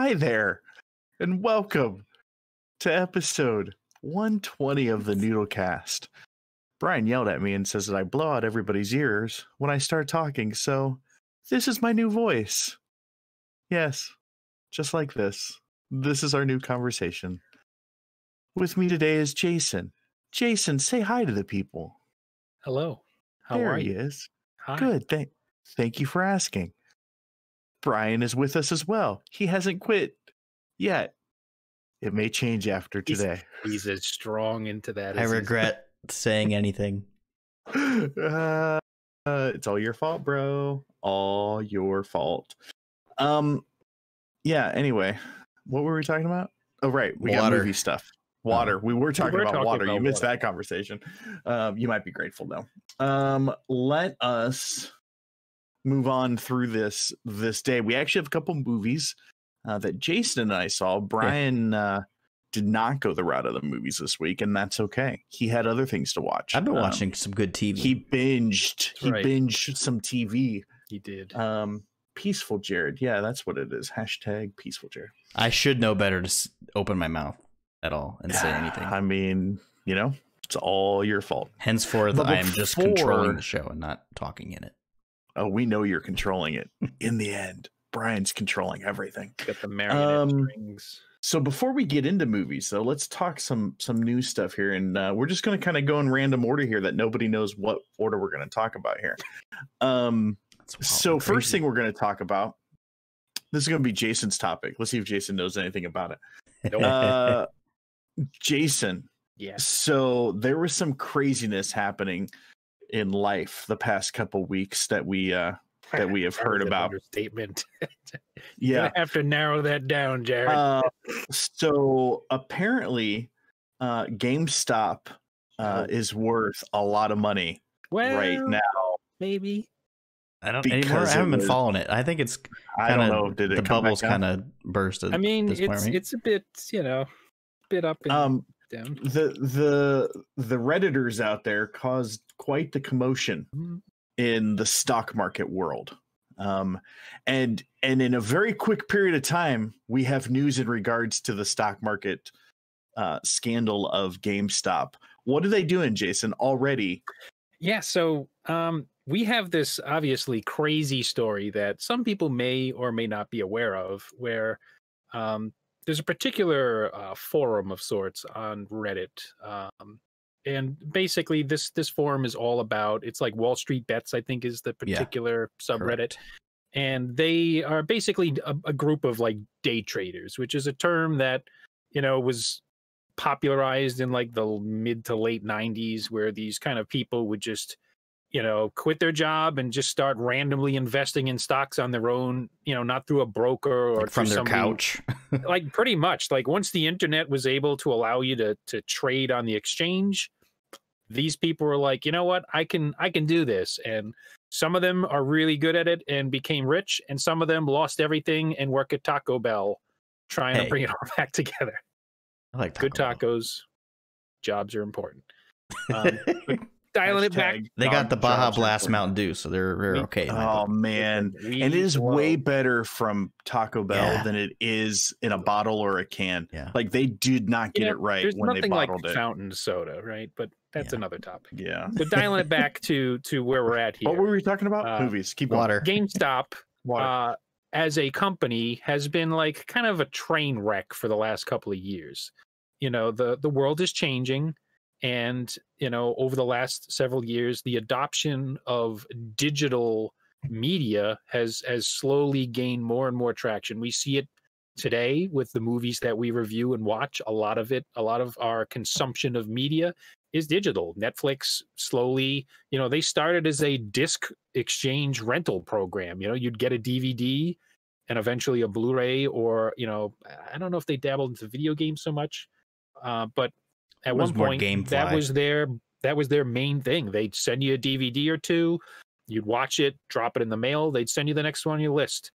hi there, and welcome to episode 120 of the Noodlecast. Brian yelled at me and says that I blow out everybody's ears when I start talking, so this is my new voice. Yes, just like this. This is our new conversation. With me today is Jason. Jason, say hi to the people. Hello. How there are he you? is. Hi. Good. Thank, thank you for asking. Brian is with us as well. He hasn't quit yet. It may change after today. He's as strong into that. I as he's- regret saying anything. uh, uh, it's all your fault, bro. All your fault. Um, yeah. Anyway, what were we talking about? Oh, right. We got movie stuff. Water. We were talking were about talking water. you missed water. that conversation. Um, you might be grateful though. Um, let us move on through this this day. We actually have a couple movies uh, that Jason and I saw. Brian uh, did not go the route of the movies this week, and that's okay. He had other things to watch. I've been Um, watching some good TV. he binged. He right. binged some TV. He did. Um, peaceful Jared. Yeah, that's what it is. Hashtag peaceful Jared. I should know better to s- open my mouth at all and say anything. I mean, you know, it's all your fault. Henceforth, But I am just controlling the show and not talking in it. Oh, we know you're controlling it. In the end, Brian's controlling everything. Got the marionette um, strings. So before we get into movies, though, let's talk some some new stuff here, and uh, we're just going to kind of go in random order here that nobody knows what order we're going to talk about here. Um, so and first thing we're going to talk about. This is going to be Jason's topic. Let's see if Jason knows anything about it. Uh, Jason, yes. so there was some craziness happening in life the past couple weeks that we uh that we have That heard was an about. Understatement. yeah Gonna have to narrow that down, Jared. uh, so apparently uh gamestop uh Oh. is worth a lot of money well, right now maybe. I don't anymore. I haven't been was- following it. I think it's i don't know did it the bubbles kind of burst. At I mean, this it's point, right? it's a bit, you know, bit up and um down. the the the redditors out there caused quite the commotion Mm, in the stock market world. Um and and in a very quick period of time we have news in regards to the stock market uh scandal of gamestop. What are they doing jason already? Yeah, so um, we have this obviously crazy story that some people may or may not be aware of, where um, there's a particular uh, forum of sorts on Reddit, um, and basically this this forum is all about it's like Wall Street Bets, I think, is the Yeah, particular subreddit, Correct. and they are basically a, a group of like day traders, which is a term that you know was popularized in like the mid to late 90s where these kind of people would just you know quit their job and just start randomly investing in stocks on their own you know not through a broker or Like from their somebody- couch. like pretty much like once the internet was able to allow you to to trade on the exchange these people were like you know what i can i can do this and some of them are really good at it and became rich and some of them lost everything and work at taco bell trying Hey. to bring it all back together I like good Taco Bell. tacos jobs are important um, dialing it back They got the Baja Blast. Mountain Dew, so they're they're okay. oh book. man and it is way better from taco bell Yeah. than it is in a bottle or a can Yeah. like they did not get Yeah, it right when they nothing like bottled it fountain soda right but that's Yeah. another topic yeah but dialing it back to to where we're at here what were we talking about Uh, movies keep going Water. GameStop Water. uh, as a company has been like kind of a train wreck for the last couple of years. You know, the the world is changing and you know, over the last several years the adoption of digital media has has slowly gained more and more traction. We see it today with the movies that we review and watch. A lot of it, a lot of our consumption of media is digital. Netflix slowly, you know, they started as a disc exchange rental program. You know, you'd get a DVD and eventually a Blu-ray, or you know, I don't know if they dabbled into video games so much, uh, but at one point that was their that was their main thing. They'd send you a DVD or two, you'd watch it, drop it in the mail, they'd send you the next one on your list,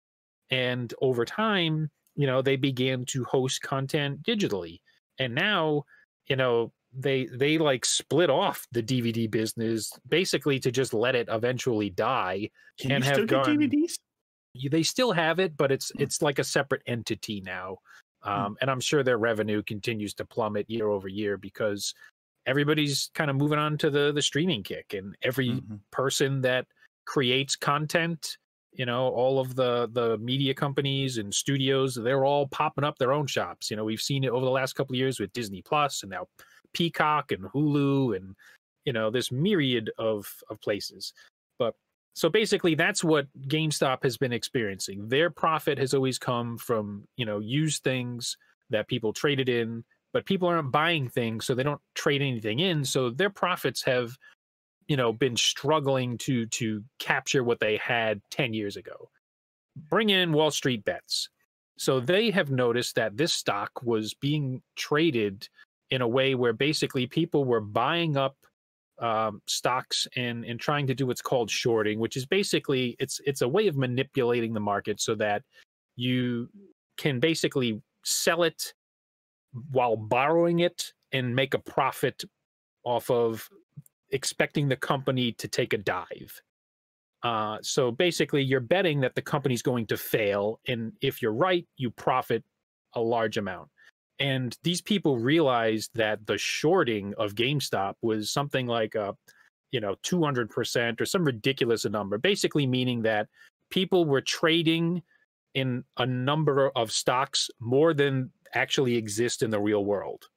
and over time, you know, they began to host content digitally, and now, you know, they they like split off the DVD business basically to just let it eventually die Can and you have still get gone- DVDs? they still have it, but it's Mm. it's like a separate entity now. Hmm. Um, and I'm sure their revenue continues to plummet year over year because everybody's kind of moving on to the the streaming kick, and every Mhm. person that creates content you know all of the the media companies and studios they're all popping up their own shops you know we've seen it over the last couple of years with disney plus and now peacock and hulu and you know this myriad of of places but so basically that's what gamestop has been experiencing. Their profit has always come from you know used things that people traded in but people aren't buying things so they don't trade anything in. So their profits have you know been struggling to to capture what they had 10 years ago. Bring in wall street bets. So they have noticed that this stock was being traded in a way where basically people were buying up um, stocks and and trying to do what's called shorting which is basically it's it's a way of manipulating the market so that you can basically sell it while borrowing it and make a profit off of expecting the company to take a dive. Uh, so basically, you're betting that the company's going to fail, and if you're right, you profit a large amount. And these people realized that the shorting of GameStop was something like a, you know, 200% or some ridiculous number, basically meaning that people were trading in a number of stocks more than actually exist in the real world.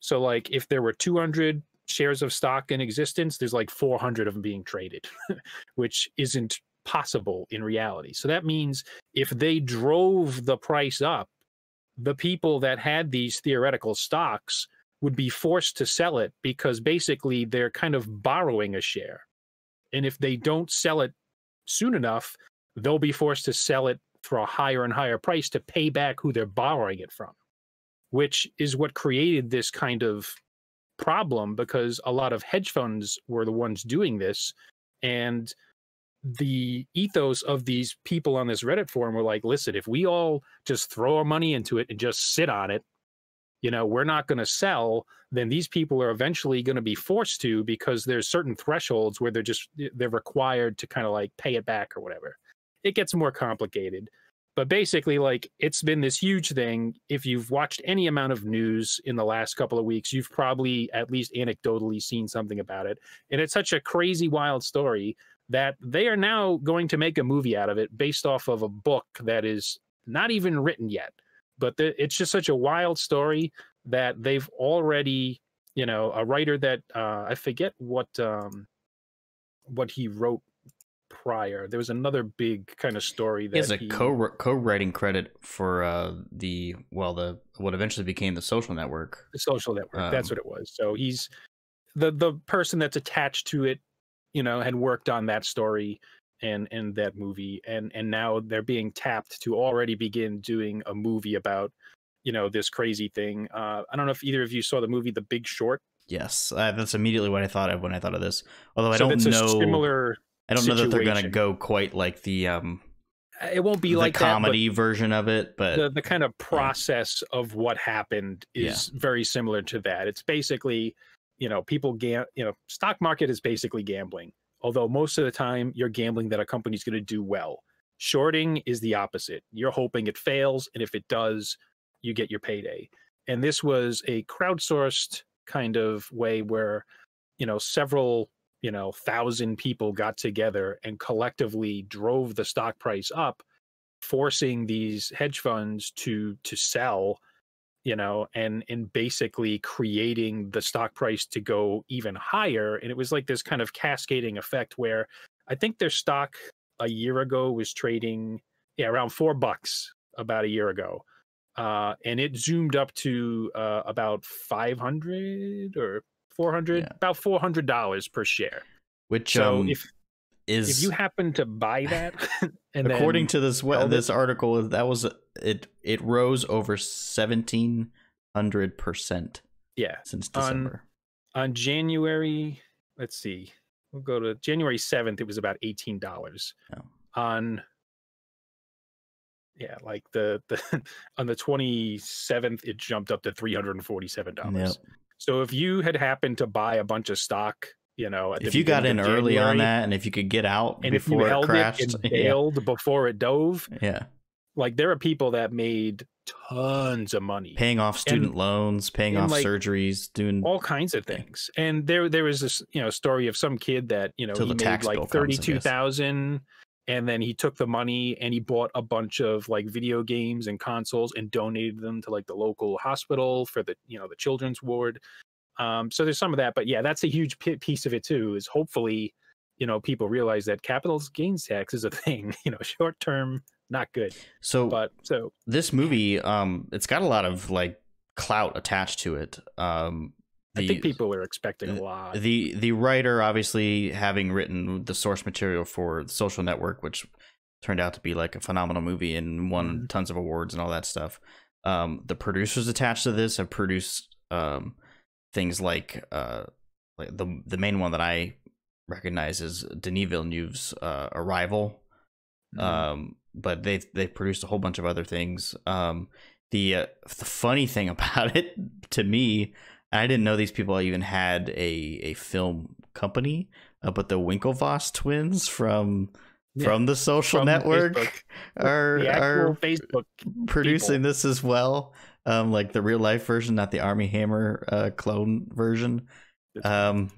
So, like, if there were 200 shares of stock in existence, there's like 400 of them being traded, which isn't possible in reality. So that means if they drove the price up, the people that had these theoretical stocks would be forced to sell it because basically they're kind of borrowing a share. And if they don't sell it soon enough, they'll be forced to sell it for a higher and higher price to pay back who they're borrowing it from, which is what created this kind of problem because a lot of hedge funds were the ones doing this and the ethos of these people on this reddit forum were like listen if we all just throw our money into it and just sit on it you know we're not going to sell then these people are eventually going to be forced to because there's certain thresholds where they're just they're required to kind of like pay it back or whatever. It gets more complicated. But basically like it's been this huge thing. If you've watched any amount of news in the last couple of weeks you've probably at least anecdotally seen something about it. And it's such a crazy wild story that they are now going to make a movie out of it based off of a book that is not even written yet. But the, it's just such a wild story that they've already you know a writer that uh, i forget what um what he wrote prior. There was another big kind of story that He has a he- co co-writing credit for uh, the well the what eventually became the Social Network. the social network that's Um, what it was. So he's the the person that's attached to it you know had worked on that story and and that movie and and now they're being tapped to already begin doing a movie about you know this crazy thing uh i don't know if either of you saw the movie the big short Yes, uh, that's immediately what I thought of when I thought of this. Although I so don't know, similar I don't know that they're gonna go quite like the um it won't be like the like comedy version of it, but the, the kind of process of what happened Yeah. is very similar to that it's basically you know people gam- you know stock market is basically gambling although most of the time you're gambling that a company's going to do well. Shorting is the opposite. You're hoping it fails and if it does you get your payday. And this was a crowdsourced kind of way where you know several you know thousand people got together and collectively drove the stock price up forcing these hedge funds to to sell you know and and basically creating the stock price to go even higher and it was like this kind of cascading effect where i think their stock a year ago was trading yeah around 4 bucks about a year ago uh and it zoomed up to uh about 500 or 400 Yeah. about 400 dollars per share which so um, if is if you happen to buy that and according then to this we- held this article that was it it rose over seventeen hundred percent yeah since On- December. on January, let's see, we'll go to January 7th, it was about $18. Oh. On yeah, like the, the on the 27th, it jumped up to $347. Yep. So if you had happened to buy a bunch of stock You know, if you got in early on that, and if you could get out and if you before it held crashed, it and yeah, before it dove, yeah, like there are people that made tons of money paying off student loans, paying off like, surgeries, doing all kinds of things. And there there was this, you know, story of some kid that, you know, he the made like comes, I 32,000 and then he took the money and he bought a bunch of like video games and consoles and donated them to like the local hospital for the, you know, the children's ward. Um so there's some of that, but yeah, that's a huge pi- piece of it too is hopefully, you know, people realize that capital gains tax is a thing, you know, short term not good. so. But so this movie, um, it's got a lot of like clout attached to it. Um, I think people were expecting a lot. the the writer obviously having written the source material for the social network which turned out to be like a phenomenal movie and won Mhm. tons of awards and all that stuff um the producers attached to this have produced um things like uh like the the main one that i recognize is denis villeneuve's uh arrival Mhm. um but they've they've produced a whole bunch of other things um the uh, the funny thing about it to me i didn't know these people even had a a film company uh, but the winklevoss twins from Yeah, from the social from network Facebook. are the are Facebook producing people. this as well um like the real life version not the Armie Hammer uh clone version. Um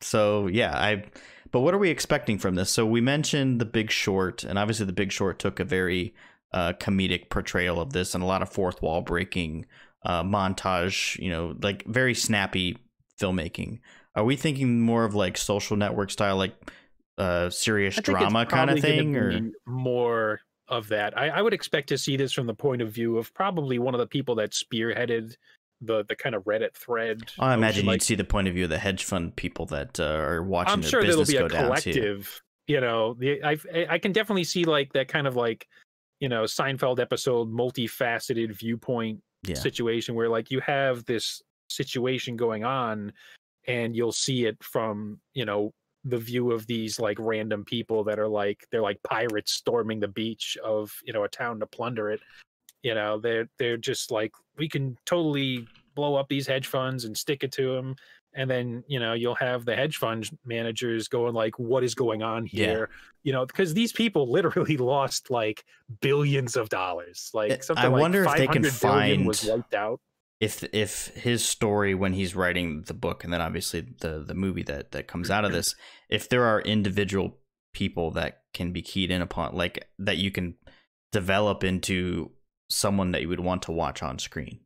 so yeah i but what are we expecting from this? So we mentioned the big short and obviously the big short took a very uh comedic portrayal of this and a lot of fourth wall breaking uh montage you know like very snappy filmmaking. Are we thinking more of like social network style like uh serious I think it's drama kind of thing or? more of that. I, I would expect to see this from the point of view of probably one of the people that spearheaded the the kind of Reddit thread. I imagine you'd see the point of view of the hedge fund people that uh, are watching I'm their sure there'll business be a collective. You know, the I I can definitely see like that kind of like you know Seinfeld episode multifaceted viewpoint Yeah. situation where like you have this situation going on and you'll see it from you know the view of these like random people that are like they're like pirates storming the beach of you know a town to plunder it. You know they're they're just like we can totally blow up these hedge funds and stick it to them and then you know you'll have the hedge fund managers going like what is going on Yeah. here? You know because these people literally lost like billions of dollars. Like eh, something I like wonder if they can 500 billion was wiped out if if his story when he's writing the book and then obviously the the movie that that comes out of this if there are individual people that can be keyed in upon like that you can develop into someone that you would want to watch on screen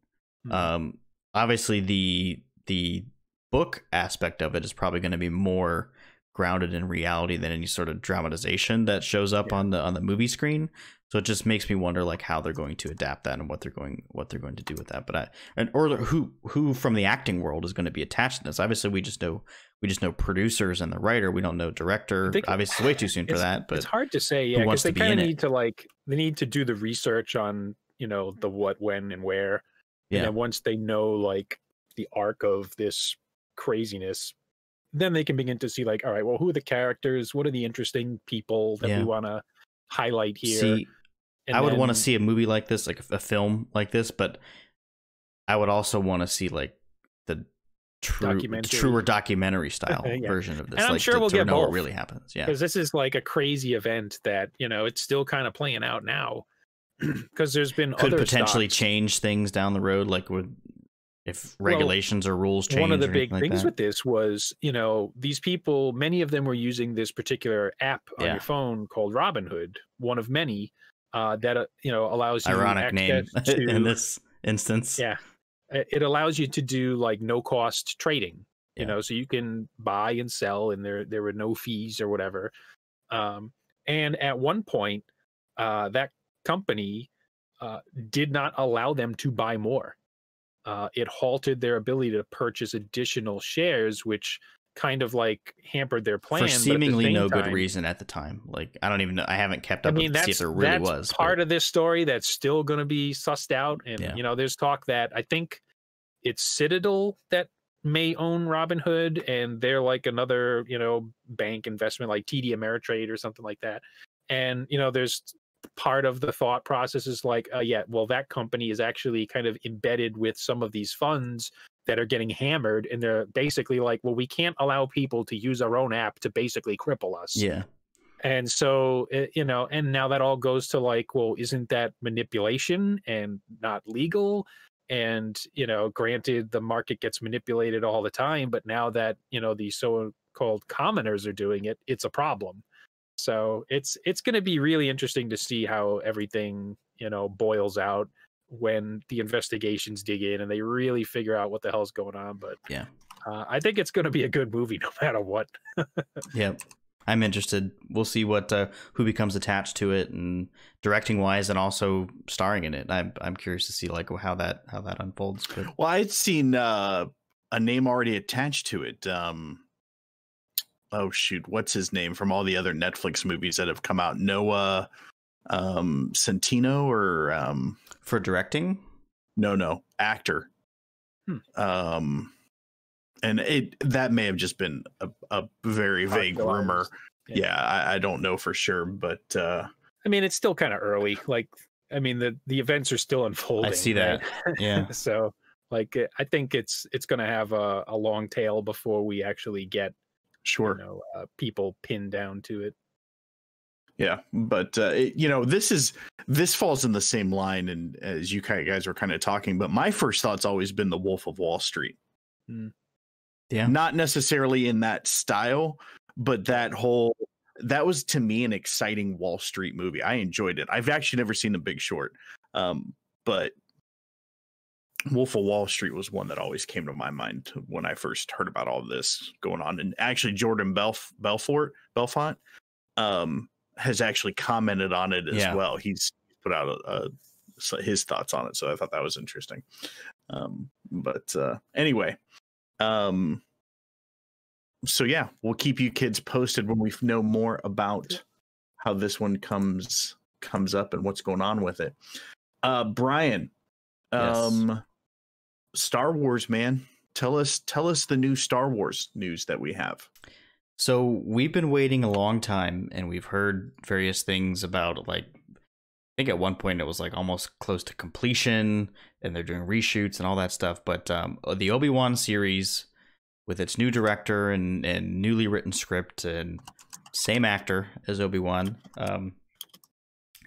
Mhm. um obviously the the book aspect of it is probably going to be more grounded in reality than any sort of dramatization that shows up Yeah. on the on the movie screen so it just makes me wonder like how they're going to adapt that and what they're going what they're going to do with that. But i and or who who from the acting world is going to be attached to this? Obviously we just know we just know producers and the writer. We don't know director. Obviously it's way too soon for that but it's hard to say yeah because they kind in of it? need to like they need to do the research on you know the what when and where. Yeah. and then once they know like the arc of this craziness then they can begin to see like all right well who are the characters? What are the interesting people that Yeah. we want to highlight here? See And I would want to see a movie like this, like a, film like this, but I would also want to see like the true, Documentary. truer documentary style Yeah. version of this. And I'm like sure to, we'll to get know what really happens. Yeah, because this is like a crazy event that you know it's still kind of playing out now because there's been could potentially stocks. change things down the road, like with if Well, regulations or rules change. one of the big like things that. with this was you know these people many of them were using this particular app on Yeah. your phone called robinhood one of many uh, that uh, you know allows you ironic name to, in this instance. Yeah. it allows you to do like no cost trading you Yeah. know so you can buy and sell and there there were no fees or whatever um and at one point uh that company uh did not allow them to buy more uh it halted their ability to purchase additional shares which kind of like hampered their plan for but seemingly no good reason at the time. Like I don't even know. I haven't kept up. I mean, that's there really that's was. part of this story that's still going to be sussed out. And Yeah. you know, there's talk that I think it's Citadel that may own Robinhood, and they're like another you know bank investment like TD Ameritrade or something like that. And you know, there's part of the thought process is like, uh, yeah, well, that company is actually kind of embedded with some of these funds that are getting hammered and they're basically like well we can't allow people to use our own app to basically cripple us. Yeah. and so uh, you know and now that all goes to like well isn't that manipulation and not legal? And you know granted the market gets manipulated all the time but now that you know these so-called commoners are doing it it's a problem. So it's it's going to be really interesting to see how everything you know boils out when the investigations dig in and they really figure out what the hell's going on but Yeah. uh, i think it's going to be a good movie no matter what yeah, I'm interested. We'll see what uh, who becomes attached to it and directing wise, and also starring in it. I'm I'm curious to see like how that how that unfolds. But Well, I'd seen uh, a name already attached to it. Um, oh shoot, what's his name from all the other Netflix movies that have come out? Noah um, Centineo or um, for directing, no, no, actor. Hmm. Um, and it that may have just been a, a very vague Popularized. rumor. Yeah. Yeah, I, I don't know for sure, but uh, I mean, it's still kind of early. Like, I mean, the the events are still unfolding. I see that. right? Yeah. so, like, uh, I think it's it's going to have a, a long tail before we actually get sure. you know uh, people pinned down to it. Yeah, but uh, it, you know, this is this falls in the same line, and as you guys were kind of talking. But my first thought's always been the Wolf of Wall Street. Yeah. not necessarily in that style, but that whole that was to me an exciting Wall Street movie. I enjoyed it. I've actually never seen The Big Short, um, but Wolf of Wall Street was one that always came to my mind when I first heard about all this going on. And actually, Jordan Belf- Belfort Belfont um, has actually commented on it as Yeah. well. He's put out a, a, his thoughts on it, so I thought that was interesting. Um, but uh, anyway, um, so yeah, we'll keep you kids posted when we know more about how this one comes comes up and what's going on with it. Uh, Brian, Yes. um, Star Wars, man, tell us tell us the new Star Wars news that we have. So we've been waiting a long time, and we've heard various things about like. I think at one point it was like almost close to completion, and they're doing reshoots and all that stuff. But um, the Obi Wan series, with its new director and and newly written script and same actor as Obi Wan, um,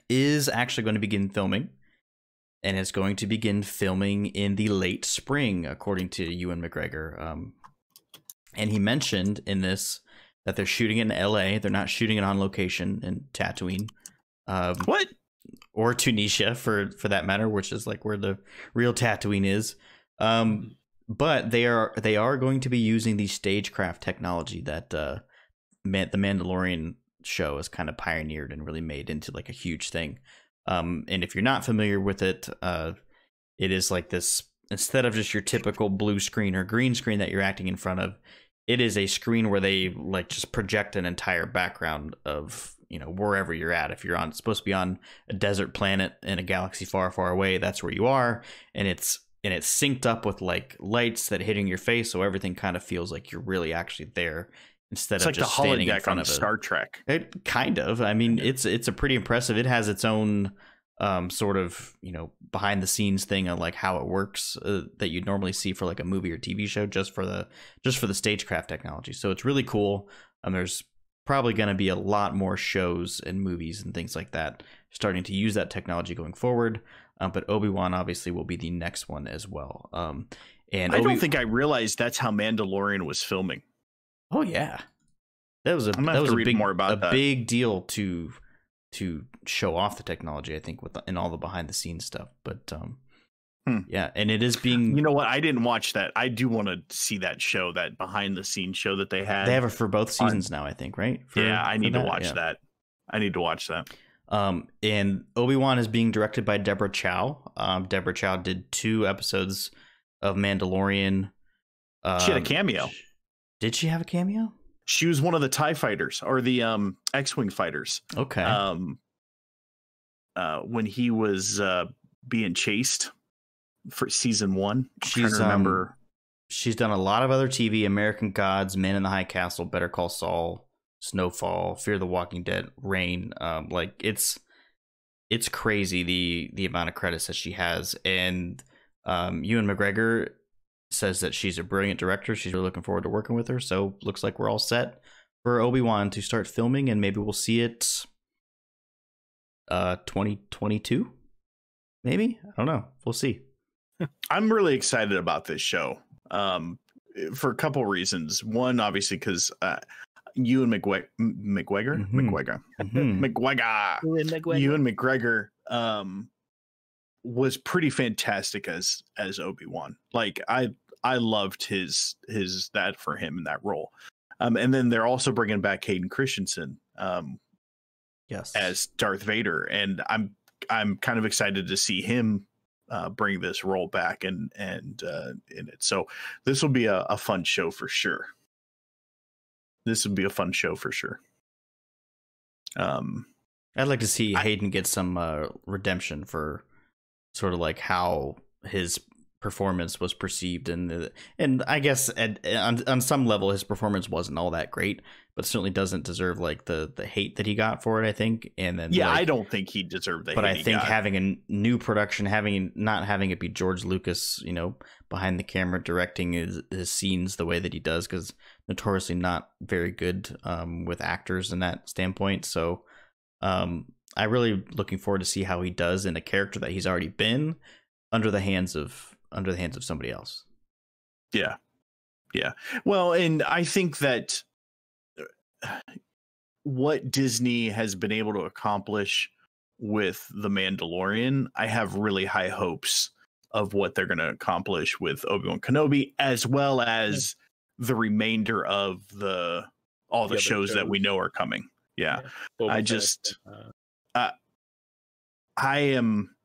is actually going to begin filming, and is going to begin filming in the late spring, according to Ewan McGregor. Um, and he mentioned in this that they're shooting it in L.A. They're not shooting it on location in Tatooine. Um, What? or Tunisia for for that matter, which is like where the real Tatooine is. Um, but they are they are going to be using the stagecraft technology that uh, Man- the Mandalorian show has kind of pioneered and really made into like a huge thing. Um, and if you're not familiar with it, uh, it is like this instead of just your typical blue screen or green screen that you're acting in front of. It is a screen where they like just project an entire background of you know wherever you're at. If you're on supposed to be on a desert planet in a galaxy far, far away, that's where you are, and it's and it's synced up with like lights that hitting your face, so everything kind of feels like you're really actually there instead It's of like the just standing in front on of a Star Trek. it kind of. I mean, Yeah. it's it's a pretty impressive. It has its own um, sort of you know behind the scenes thing on like how it works uh, that you'd normally see for like a movie or TV show just for the just for the stagecraft technology. So it's really cool. Um, there's probably going to be a lot more shows and movies and things like that starting to use that technology going forward. Um, but Obi Wan obviously will be the next one as well. Um, and I don't think I realized that's how Mandalorian was filming. Oh yeah, that was a that was a big more about a that. big deal to to show off the technology. I think with the, and all the behind the scenes stuff. But um, Hmm. yeah, and it is being You know what? I didn't watch that. I do want to see that show, that behind the scenes show that they had. they have it for both on- seasons now. I think right. For- yeah, I need to watch Yeah. that. I need to watch that. Um, and Obi Wan is being directed by Deborah Chow. Um, Deborah Chow did two episodes of Mandalorian. Um, She had a cameo. Did she have a cameo? She was one of the Tie fighters or the um X-wing fighters. Okay. Um, uh, when he was uh being chased for season one. I'm She's, um, remember. She's done a lot of other TV: American Gods, Man in the High Castle, Better Call Saul, Snowfall, Fear the Walking Dead, Reign. Um, like it's it's crazy the the amount of credits that she has, and um, Ewan McGregor says that she's a brilliant director. She's really looking forward to working with her. So looks like we're all set for Obi Wan to start filming, and maybe we'll see it uh 2022 maybe i don't know we'll see I'm really excited about this show um, for a couple reasons. One, obviously, because uh, Ewan McGwe- M- McGregor, Mhm. McGregor, Mhm. McGregor, Ewan McGregor um, was pretty fantastic as as Obi Wan. Like I I loved his his that for him in that role. Um, and then they're also bringing back Hayden Christensen um, yes as Darth Vader, and I'm I'm kind of excited to see him uh, bring this role back and and uh, in it. So this will be a, a fun show for sure. This would be a fun show for sure. Um, i'd like to see I- hayden get some uh redemption for sort of like how his performance was perceived and the, and i guess at, on, on some level his performance wasn't all that great but certainly doesn't deserve like the the hate that he got for it i think and then yeah, like, I don't think he deserved that. but I think having a new production, having not having it be George Lucas, you know, behind the camera directing his, his scenes the way that he does, because notoriously not very good um, with actors in that standpoint. So, um, I really looking forward to see how he does in a character that he's already been under the hands of under the hands of somebody else. Yeah. Yeah. Well, and I think that uh, what Disney has been able to accomplish with The Mandalorian, I have really high hopes of what they're going to accomplish with Obi-Wan Kenobi as well as the remainder of the all the, The other shows, that we know are coming. Yeah. Boba I just- uh, I am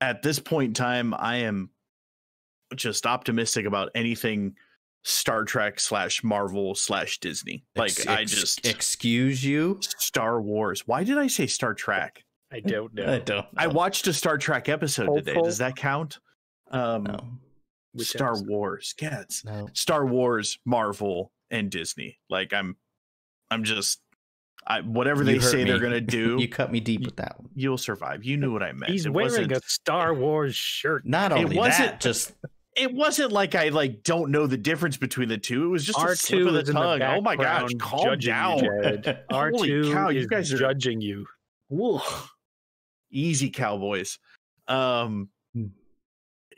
at this point in time, I am just optimistic about anything Star Trek slash Marvel slash Disney. Like Ex- I just excuse you. Star Wars. Why did I say Star Trek? I don't know. I don't. I watched a Star Trek episode today. Does that count? Um No, Which Star episode? Wars. Yeah, no. Star Wars, Marvel, and Disney. Like I'm I'm just I whatever they You hurt say they're gonna do, you cut me deep with that one. you'll survive. You knew what I meant. He's it wearing wasn't a Star Wars shirt. Not only It only wasn't- that, just it wasn't like I like don't know the difference between the two. It was just a slip of the in the tongue. oh my gosh, calm down. R two cow, you guys are- judging you. Woo. Easy cowboys. Um Hmm.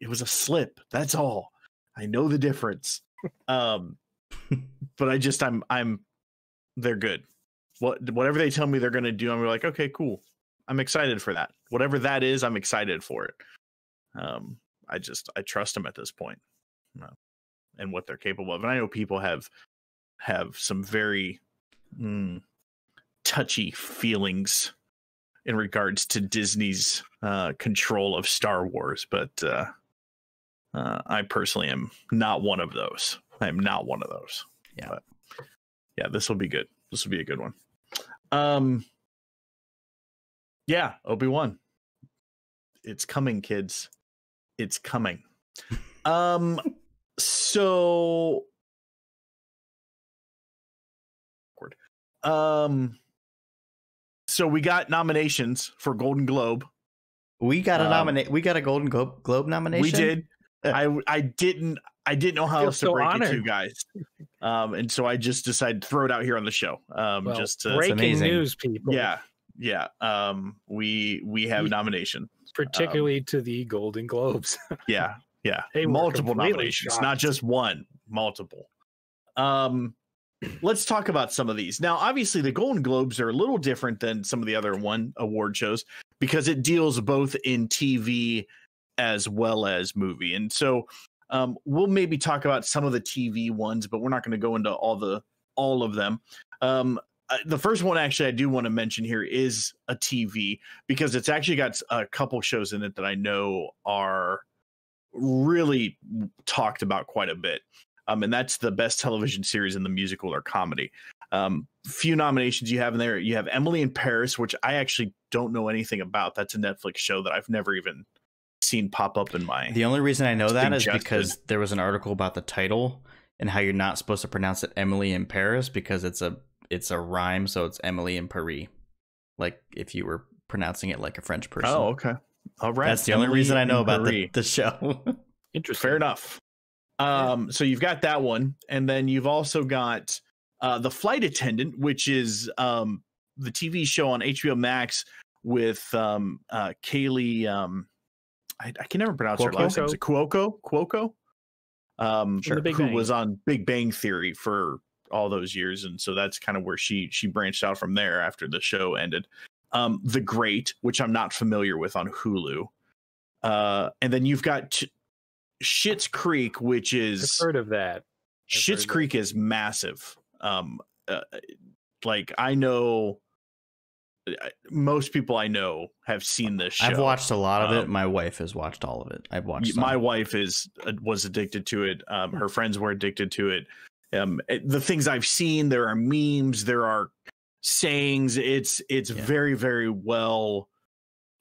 it was a slip. That's all. I know the difference. Um but I just I'm I'm they're good. What whatever they tell me they're gonna do, I'm like, okay, cool. I'm excited for that. Whatever that is, I'm excited for it. Um I just I trust them at this point. uh, and what they're capable of. And I know people have have some very mm, touchy feelings in regards to Disney's uh, control of Star Wars, but uh, uh, I personally am not one of those. I am not one of those. Yeah. But, yeah, this will be good. This will be a good one. Um, yeah, Obi Wan. It's coming, kids. It's coming. um, so awkward. Um, so we got nominations for Golden Globe. we got a Um, nominate. We got a Golden Globe, Globe nomination. We did. I I didn't I didn't know how Feel else to so break it to you guys. Um, and so I just decided to throw it out here on the show. Um, Well, just to breaking amazing. news, people. yeah, yeah. Um, we we have We- nomination. Particularly to the Golden Globes. Yeah, yeah. They multiple nominations, not just one. Multiple. Um, let's talk about some of these. Now, obviously, the Golden Globes are a little different than some of the other one award shows because it deals both in TV as well as movie, and so um, we'll maybe talk about some of the TV ones, but we're not going to go into all the all of them. Um, uh, the first one, actually, I do want to mention here is a TV because it's actually got a couple shows in it that I know are really talked about quite a bit. Um, and that's the best television series in the musical or comedy. Um, few nominations you have in there. You have Emily in Paris, which I actually don't know anything about. That's a Netflix show that I've never even seen pop up in my. The only reason I know that is because there was an article about the title and how you're not supposed to pronounce it Emily in Paris because it's a it's a rhyme, so it's Emily and Paris. Like if you were pronouncing it like a French person. oh, okay. All right. That's the only reason I know about the, the show. Interesting. Fair enough. Um, so you've got that one, and then you've also got uh, the flight attendant, which is um, the TV show on HBO Max with um, uh, Kaley. Um, I, I can never pronounce her last name. Is it Cuoco? Cuoco? Um, From The Big who Bang. was on Big Bang Theory for all those years, and so that's kind of where she she branched out from there after the show ended. Um, the Great, which I'm not familiar with on Hulu, uh, and then you've got t- Schitt's Creek, which is I've is heard of that. I've Schitt's heard that. Creek is massive. Um, uh, like I know, uh, most people I know have seen this show. I've watched a lot of it. Um, My wife has watched all of it. I've watched my some. wife is uh, was addicted to it. Um, her friends were addicted to it. Um, the things I've seen, there are memes, there are sayings. It's it's Yeah. very very well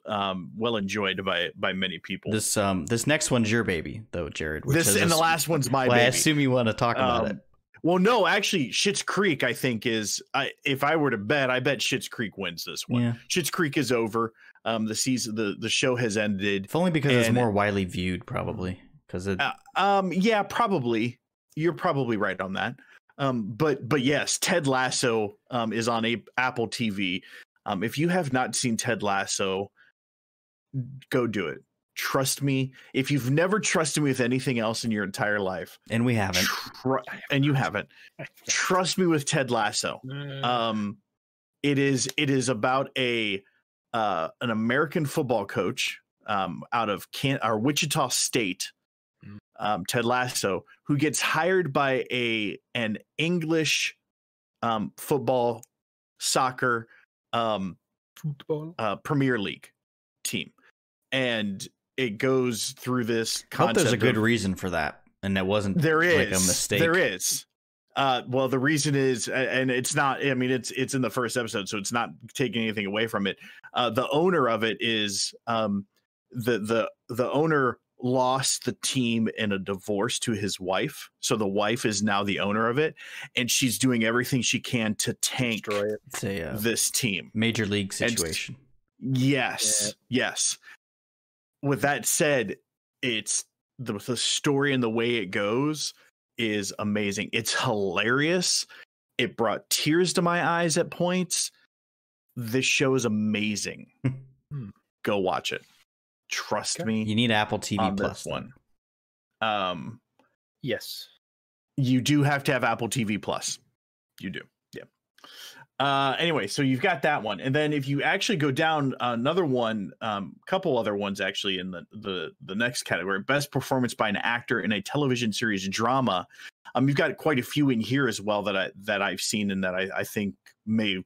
um well enjoyed by by many people. This um this next one's your baby though, Jared. which this and the last one's my well, I assume you want to talk about Um, it. Well, no, actually, Schitt's Creek, I think is. I if I were to bet, I bet Schitt's Creek wins this one. Yeah, Schitt's Creek is over. Um, the season, the the show has ended. if only because it's more widely viewed, probably because it. Uh, um, yeah, probably. You're probably right on that. Um, but but yes, Ted Lasso um is on a Apple TV. Um, if you have not seen Ted Lasso, go do it. Trust me. If you've never trusted me with anything else in your entire life, and we haven't. tru- and you haven't, trust me with Ted Lasso. Uh, um it is it is about a uh an american football coach um out of can or wichita state Mm. Um ted lasso who gets hired by a an english um football soccer um football. uh premier league team and it goes through this I hope there's a good of- reason for that, and that wasn't there is like a mistake. There is. Uh, well, the reason is, and it's not. I mean, it's it's in the first episode, so it's not taking anything away from it. Uh, the owner of it is um, the the the owner lost the team in a divorce to his wife, so the wife is now the owner of it, and she's doing everything she can to tank. A uh, this team. major league And- situation. Yes, yes. With that said, it's the the story and the way it goes is amazing. It's hilarious. It brought tears to my eyes at points. This show is amazing. Go watch it. Trust Okay. me You need Apple TV on Plus this one. Um, Yes. you do have to have Apple TV Plus. You do. Yeah. Uh anyway, so you've got that one. And then if you actually go down another one, um couple other ones actually in the the the next category, best performance by an actor in a television series drama. Um you've got quite a few in here as well that I that I've seen and that I, I think may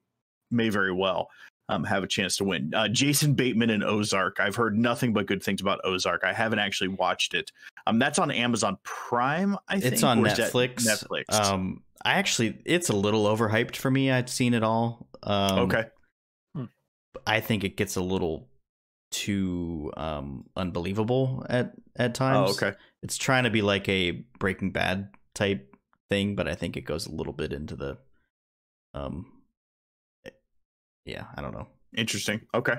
may very well um, have a chance to win. Uh, Jason Bateman and Ozark. I've heard nothing but good things about Ozark. I haven't actually watched it. Um, that's on Amazon Prime. I think It's on or is that Netflix. Netflix. Um, I actually, it's a little overhyped for me. I'd seen it all. Um, okay. I think it gets a little too um unbelievable at at Oh, times. okay. It's trying to be like a Breaking Bad type thing, but I think it goes a little bit into the um yeah, I don't know. Interesting. Okay.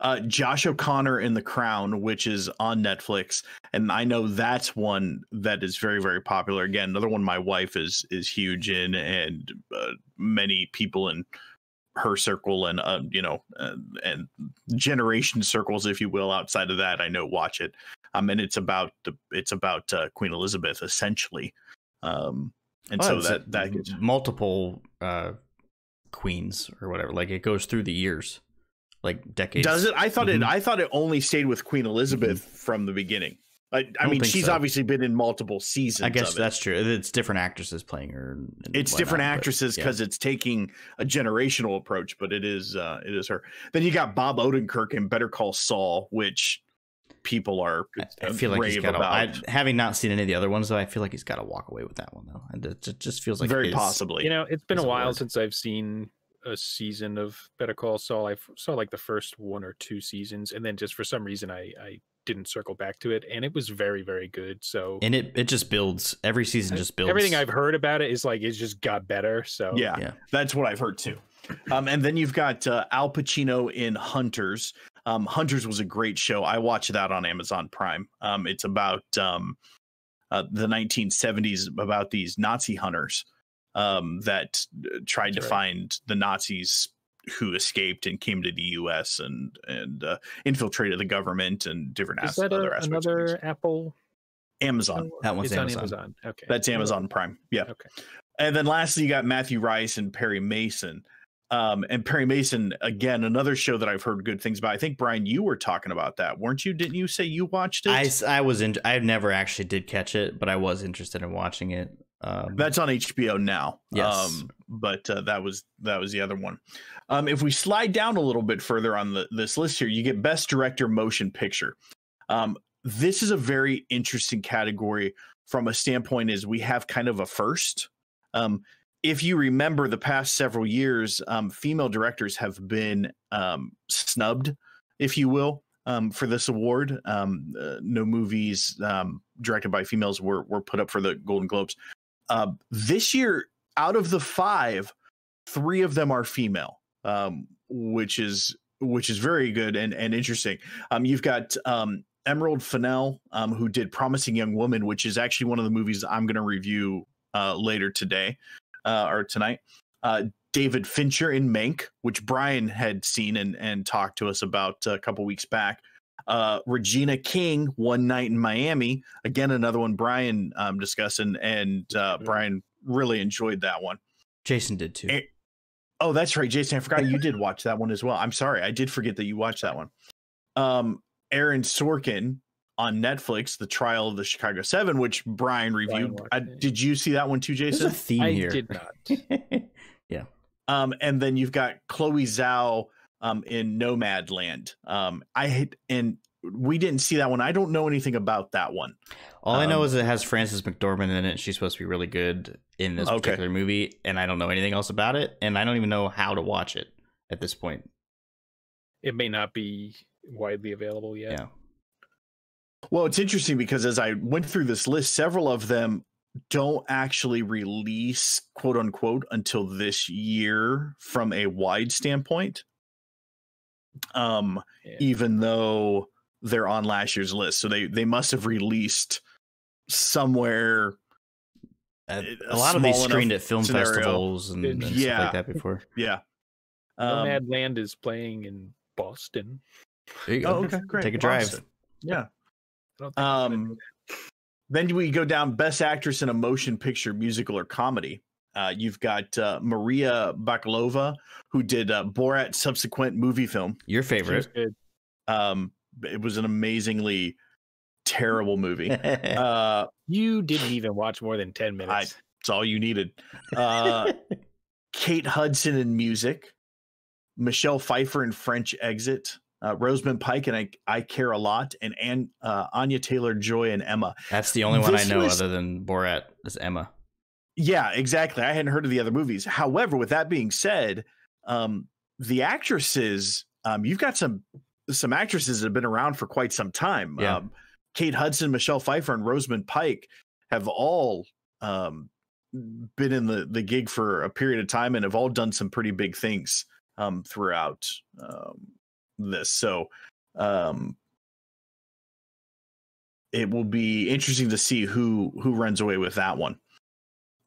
Uh, Josh O'Connor in The Crown, which is on Netflix, and I know that's one that is very, very popular. Again, another one my wife is is huge in, and uh, many people in her circle and uh, you know uh, and generation circles, if you will, outside of that, I know watch it. Um, and it's about the it's about uh, Queen Elizabeth essentially. Um, and Well, so that that gets multiple uh queens or whatever. Like it goes through the years. Like decades. Does it? I thought Mhm. it. I thought it only stayed with Queen Elizabeth from the beginning. I, I don't mean, she's so. obviously been in multiple seasons. I guess that's true. It's different actresses playing her. it's whatnot, different actresses yeah. because it's taking a generational approach, but it is uh, it is her. Then you got Bob Odenkirk in Better Call Saul, which people are I, I feel like he's rave got to. about. I, having not seen any of the other ones, though, I feel like he's got to walk away with that one, though. And it, it just feels like very his- possibly. You know, it's been a while word. since I've seen a season of Better Call Saul. I saw like the first one or two seasons, and then just for some reason I I didn't circle back to it, and it was very very good. So and it it just builds. Every season just builds. everything I've heard about it is like it just got better. So yeah, Yeah. that's what I've heard too. Um, and then you've got uh, Al Pacino in Hunters. Um, Hunters was a great show. I watched that on Amazon Prime. Um, it's about um, uh, the 1970s about these Nazi hunters um, that uh, tried to Right. find the Nazis who escaped and came to the U.S. and and uh, infiltrated the government and different Is as- that other a, aspects. of another things. Apple? Amazon. That one's it's Amazon. on Amazon. Okay. That's Amazon Prime. Yeah. Okay. And then lastly, you got Matthew Rhys and Perry Mason. Um, and Perry Mason, again, another show that I've heard good things about. I think Brian, you were talking about that, weren't you? Didn't you say you watched it? I was in. I never actually did catch it, but I was interested in watching it. Um, That's on HBO now. Yes. Um, but uh, that was that was the other one. Um, if we slide down a little bit further on the this list here, you get Best Director Motion Picture. Um, this is a very interesting category from a standpoint is we have kind of a first. Um, if you remember the past several years, um, female directors have been um, snubbed, if you will, um, for this award. Um, uh, no movies um, directed by females were were put up for the Golden Globes. Uh, this year, out of the five, three of them are female, which is which is very good and and interesting. You've got Emerald Fennell, who did Promising Young Woman, which is actually one of the movies I'm going to review uh, later today uh, or tonight. Uh, David Fincher in Mank, which Brian had seen and and talked to us about a couple weeks back. Uh, Regina King, One Night in Miami, again another one Brian um, discussed, and and uh, Brian really enjoyed that one. Jason did too. Eh, Oh, that's right, Jason. I forgot you did watch that one as well. I'm sorry, I did forget that you watched that one. Um, Aaron Sorkin on Netflix, The Trial of the Chicago Seven, which Brian reviewed. watched Uh, did you see that one too, There's Jason? a theme I here. did not. yeah. Um, and then you've got Chloe Zhao um, in Nomadland. Um, I hate, and we didn't see that one. I don't know anything about that one. All I know Um, is it has Frances McDormand in it. She's supposed to be really good in this Okay. particular movie, and I don't know anything else about it, and I don't even know how to watch it at this point. It may not be widely available yet. Yeah. Well, it's interesting because as I went through this list, several of them don't actually release quote unquote until this year from a wide standpoint. Um, Yeah. even though they're on last year's list. So they they must have released somewhere It- a lot of these small screened at film scenario. festivals and, and stuff like that before. Yeah. Um, Nomadland is playing in Boston. There you go. oh, okay, great. Take a drive. Boston. Yeah. Um, then we go down Best Actress in a Motion Picture, Musical, or Comedy. Uh, you've got uh, Maria Bakalova, who did uh, Borat subsequent movie film. Your that. She was favorite. good. Um, it was an amazingly terrible movie. Uh, You didn't even watch more than ten minutes. it's all you needed. Uh, Kate Hudson in music, Michelle Pfeiffer in French Exit, uh, Rosamund Pike and I, I Care a Lot, and An, uh, Anya Taylor Joy and Emma. That's the only one I know other than Borat is Emma. Yeah, exactly. I hadn't heard of the other movies. However, with that being said, um, the actresses, um, you've got some some actresses that have been around for quite some time. Yeah. Um, Kate Hudson, Michelle Pfeiffer, and Rosamund Pike have all um, been in the the gig for a period of time and have all done some pretty big things um, throughout um, this. So um, it will be interesting to see who who runs away with that one.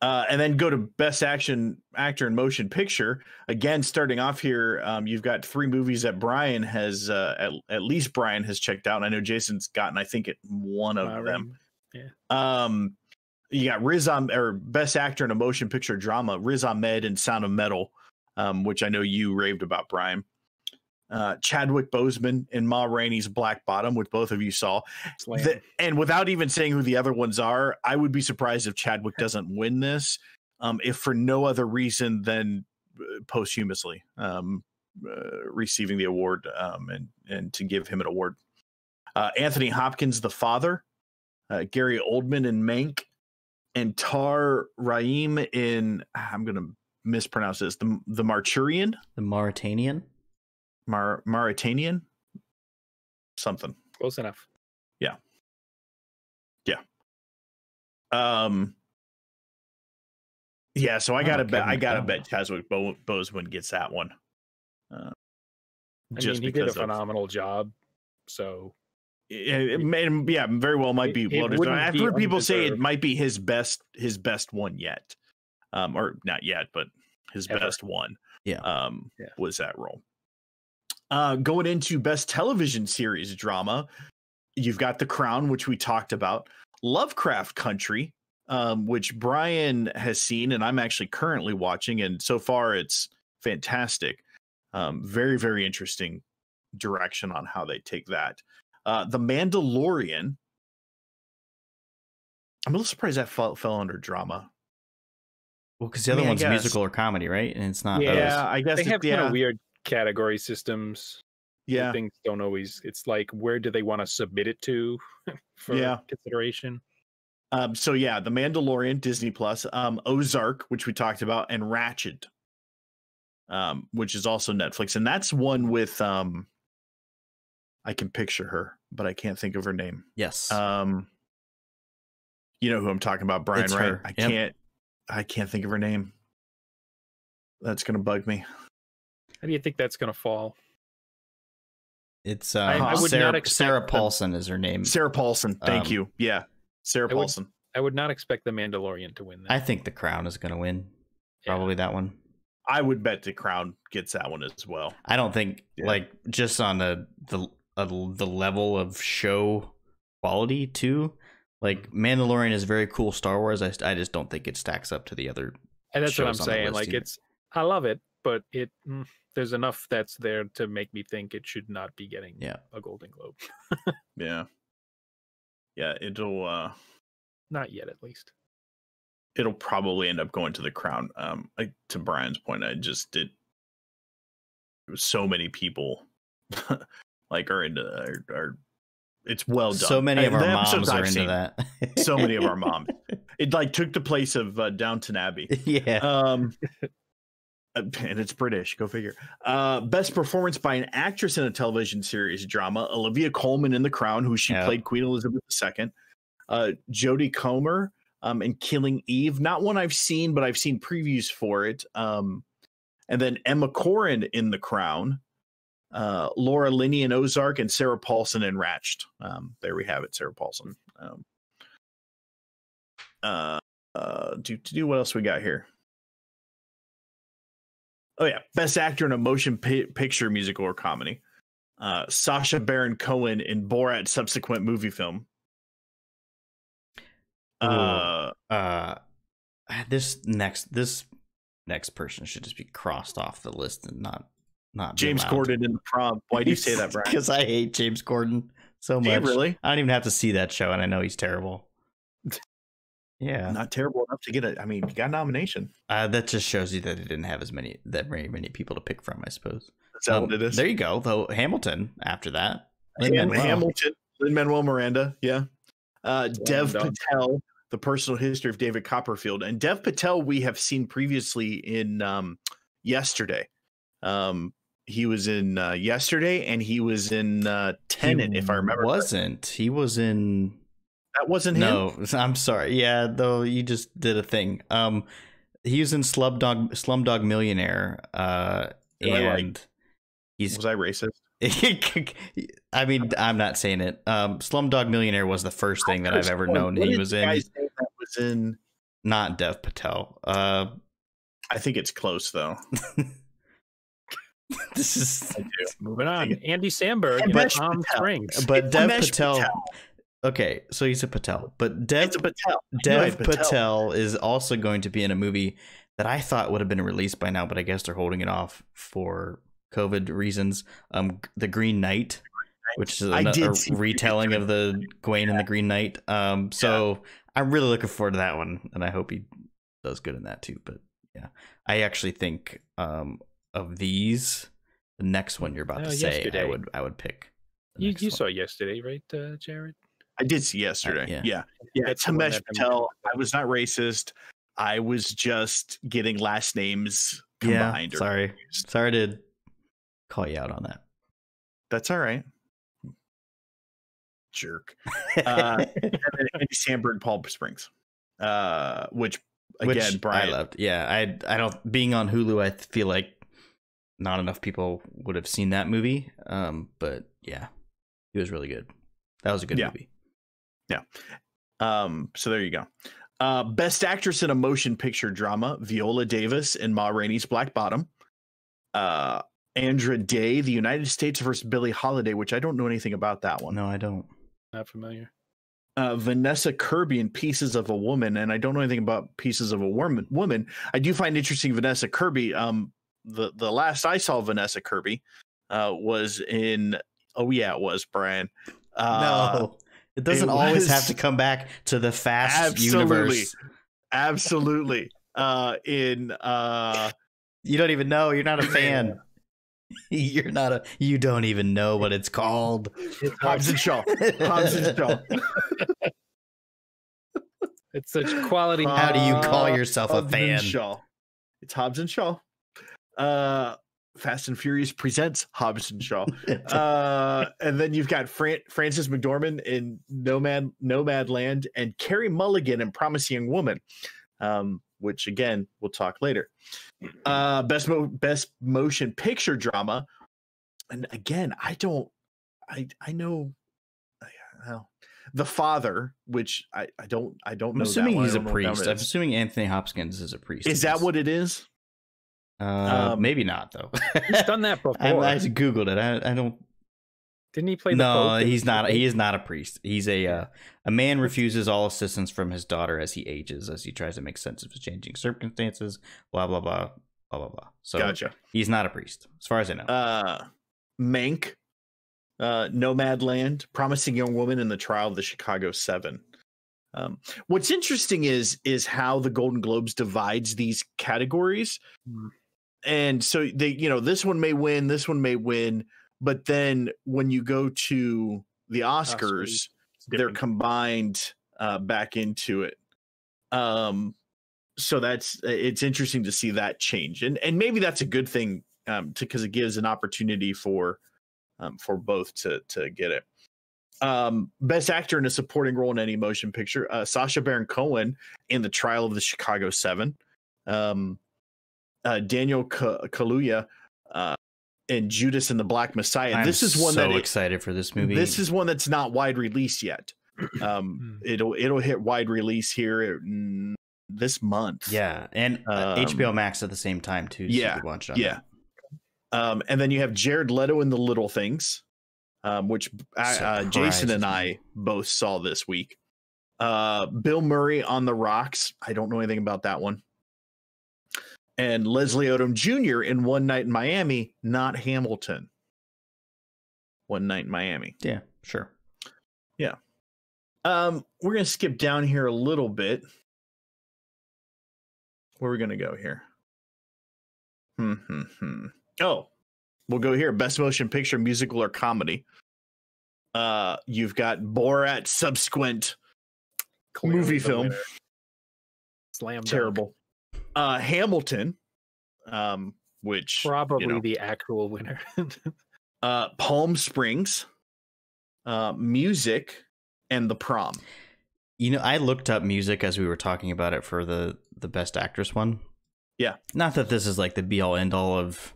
Uh, and then go to best action actor in motion picture. Again, starting off here, um, you've got three movies that Brian has uh, at, at least Brian has checked out. And I know Jason's gotten, I think, at one of Uh, them. Yeah um, you got Riz Ahmed, or best actor in a motion picture drama, Riz Ahmed in Sound of Metal, um, which I know you raved about, Brian. Uh, Chadwick Boseman in Ma Rainey's Black Bottom, which both of you saw. The- and without even saying who the other ones are, I would be surprised if Chadwick doesn't win this, um, if for no other reason than uh, posthumously um, uh, receiving the award um, and and to give him an award. Uh, Anthony Hopkins, the father, uh, Gary Oldman in Mank, and Tahar Rahim in I'm going to mispronounce this the the Marchurian The Mauritanian. Mar Mauritanian something. Close enough. Yeah. Yeah. Um. Yeah, so I Oh, gotta bet. I gotta bet Chadwick Bo- Boseman gets that one. Uh, I just mean, he did a because of phenomenal job. So It, it may, yeah, very well might be. It- it Well, I've heard people say it might be his best, his best one yet, um, or not yet, but his Ever. best one. Yeah. um, Yeah. was that role. Uh, going into best television series drama, you've got The Crown, which we talked about, Lovecraft Country, um, which Brian has seen, and I'm actually currently watching, and so far it's fantastic. Um, very, very interesting direction on how they take that. Uh, the Mandalorian. I'm a little surprised that fell, fell under drama. Well, because the I other mean, one's musical or comedy, right? And it's not. Yeah, those. I guess They it- have yeah, kind of weird category systems. yeah. Things don't always. It's like where do they want to submit it to for Yeah. consideration? Um, so yeah, The Mandalorian, Disney Plus, um, Ozark, which we talked about, and Ratched, um, which is also Netflix, and that's one with um, I can picture her, but I can't think of her name. Yes. Um, you know who I'm talking about, Brian, It's right? her, I yep. can't, I can't think of her name. That's gonna bug me. How do you think that's going to fall? it's I- um, I would Sarah, not expect Sarah them- Paulson is her name. Sarah Paulson, thank Um, you. Yeah, Sarah I would- Paulson. I would not expect the Mandalorian to win that. I think The Crown is going to win. Yeah. Probably that one. I would bet the Crown gets that one as well. I don't think Yeah. like just on the the a, the level of show quality too. Like Mandalorian is very cool Star Wars. I, I just don't think it stacks up to the other. And that's what I'm shows on the saying. Like either. it's, I love it, but it mm, there's enough that's there to make me think it should not be getting Yeah. a Golden Globe. Yeah, yeah, it'll. uh Not yet, at least. it'll probably end up going to the crown. Um, like to Brian's point, I just did. So many people, like are into are, are it's well done. So many I- of our moms are I've into seen, that. So many of our moms. It like took the place of uh, Downton Abbey. yeah. Um, and it's British. Go figure. Uh, best performance by an actress in a television series drama: Olivia Colman in The Crown, who she played Queen Elizabeth II. Uh, Jodie Comer um, in Killing Eve, not one I've seen, but I've seen previews for it. Um, and then Emma Corrin in The Crown, uh, Laura Linney in Ozark, and Sarah Paulson in Ratched. Um, there we have it, Sarah Paulson. Um, uh, uh, do to do what else we got here? Oh yeah, best actor in a motion pi- picture, musical or comedy. Uh, Sacha Baron Cohen in Borat subsequent movie film. Uh, uh this next this next person should just be crossed off the list and not not James. Corden in the prom. Why do you say that, Brian? Because I hate James Corden so much. really? I don't even have to see that show, and I know he's terrible. Yeah, Not terrible enough to get it. I mean, he got a nomination. uh, that just shows you that he didn't have as many that very many people to pick from. I suppose. That's how Um, it is. There you go. Though Hamilton after that. Ham- Lin-Manuel. Hamilton, Lin Manuel Miranda, yeah. Uh, Dev done. Patel, the personal history of David Copperfield, and Dev Patel we have seen previously in um, Yesterday. Um, he was in uh, Yesterday, and he was in uh, Tenet, He if I remember. correctly. wasn't. He was in. That wasn't him. No, I'm sorry. Yeah, though you just did a thing. Um, he was in Slumdog Slumdog Millionaire. Uh, Who I like. and he's. Was I racist? I mean, I'm not saying it. Um, Slumdog Millionaire was the first thing that I've ever What- known he was in. that was in. Not Dev Patel. Uh, I think it's close though. this is. Moving on. Andy Samberg in Dinesh Palm Patel. Springs. But Dev Patel, Patel. Okay, so he's a Patel, but Dev Patel. Dev it's Patel. is also going to be in a movie that I thought would have been released by now, but I guess they're holding it off for COVID reasons. Um, The Green Knight, which is a, retelling of the Gawain and the Green Knight. Um, so I'm really looking forward to that one, and I hope he does good in that too. But yeah, I actually think um of these, the next one you're about Oh, to say, I would I would pick. You, you one. saw yesterday, right, uh, Jared? I did see yesterday. yeah. yeah. Yeah. That's the Tamesh Patel. I was not racist. I was just getting last names Yeah, combined. or sorry, confused. sorry to call you out on that. That's all right. Jerk. Uh, and then Andy Samberg, Palm Springs. Uh, which again, Which Brian. I loved. Yeah, I I don't being on Hulu. I feel like not enough people would have seen that movie. Um, but yeah, it was really good. That was a good Yeah. movie. Um, so there you go. Uh, best actress in a motion picture drama: Viola Davis in Ma Rainey's Black Bottom. Uh, Andra Day, The United States versus Billie Holiday, which I don't know anything about that one. No, I don't. Not familiar. uh, Vanessa Kirby in Pieces of a Woman, and I don't know anything about Pieces of a Woman. Woman, I do find interesting Vanessa Kirby. Um, the the last I saw Vanessa Kirby, uh, was in. Oh yeah, it was Brian. Uh, no, it doesn't it always have to come back to the fast Absolutely. universe. absolutely. Uh, in uh, You don't even know. You're not a fan. You're not a. You don't even know what it's called. Hobbs and Shaw. Hobbs and Shaw. It's such quality. How do you call Uh, yourself a Hobbs and fan? Shaw. It's Hobbs and Shaw. Uh, Fast and Furious presents Hobbs and Shaw. uh, and then you've got Fran- Frances McDormand in Nomad Nomad Land and Carey Mulligan in Promising Young Woman, um, which again we'll talk later. Uh, best mo- best motion picture drama, and again I don't, I I know, I, well, the father, which I I don't I don't I'm know. that assuming he's a don't know what that priest. I'm assuming Anthony Hopkins is a priest. Is that what it is? Uh, um, maybe not though. He's done that before. I, I googled it. I, I don't. Didn't he play the No, Pope he's not. He is not a priest. He's a uh, a man refuses all assistance from his daughter as he ages, as he tries to make sense of his changing circumstances. Blah blah blah blah blah blah. So Gotcha. he's not a priest, as far as I know. uh Mank, uh Nomadland, Promising Young Woman, and the Trial of the Chicago Seven. Um, what's interesting is is how the Golden Globes divides these categories, Hmm. And so they, you know, this one may win, this one may win, but then when you go to the Oscars, they're combined uh, back into it. Um, so that's it's interesting to see that change, and and maybe that's a good thing um, because it gives an opportunity for um, for both to to get it. Um, best actor in a supporting role in any motion picture: uh, Sacha Baron Cohen in the Trial of the Chicago Seven. Um, uh, Daniel Ka- Kaluuya uh, in Judas and the Black Messiah. I'm this is one so that it- excited for this movie. this is one that's not wide release yet. Um, Hmm. it'll it'll hit wide release here this month. yeah, and uh, Um, HBO Max at the same time too. So yeah, you watch on yeah. Um, and then you have Jared Leto in The Little Things, um, which uh, uh, Jason and I both saw this week. Uh, Bill Murray on The Rocks. I don't know anything about that one. And Leslie Odom Jr. in One Night in Miami, not Hamilton. One Night in Miami. Yeah, sure. Yeah. Um, we're gonna skip down here a little bit. Where are we gonna go here? Hmm, hmm, hmm. Oh, we'll go here. Best motion picture, musical or comedy. Uh, you've got Borat subsequent Clearly movie film. winner. Slam terrible. Uh, Hamilton, um, which Probably know. the actual winner. uh, Palm Springs, uh, music, and the prom. You know, I looked up music as we were talking about it for the the best actress one. Yeah. Not that this is like the be all end all of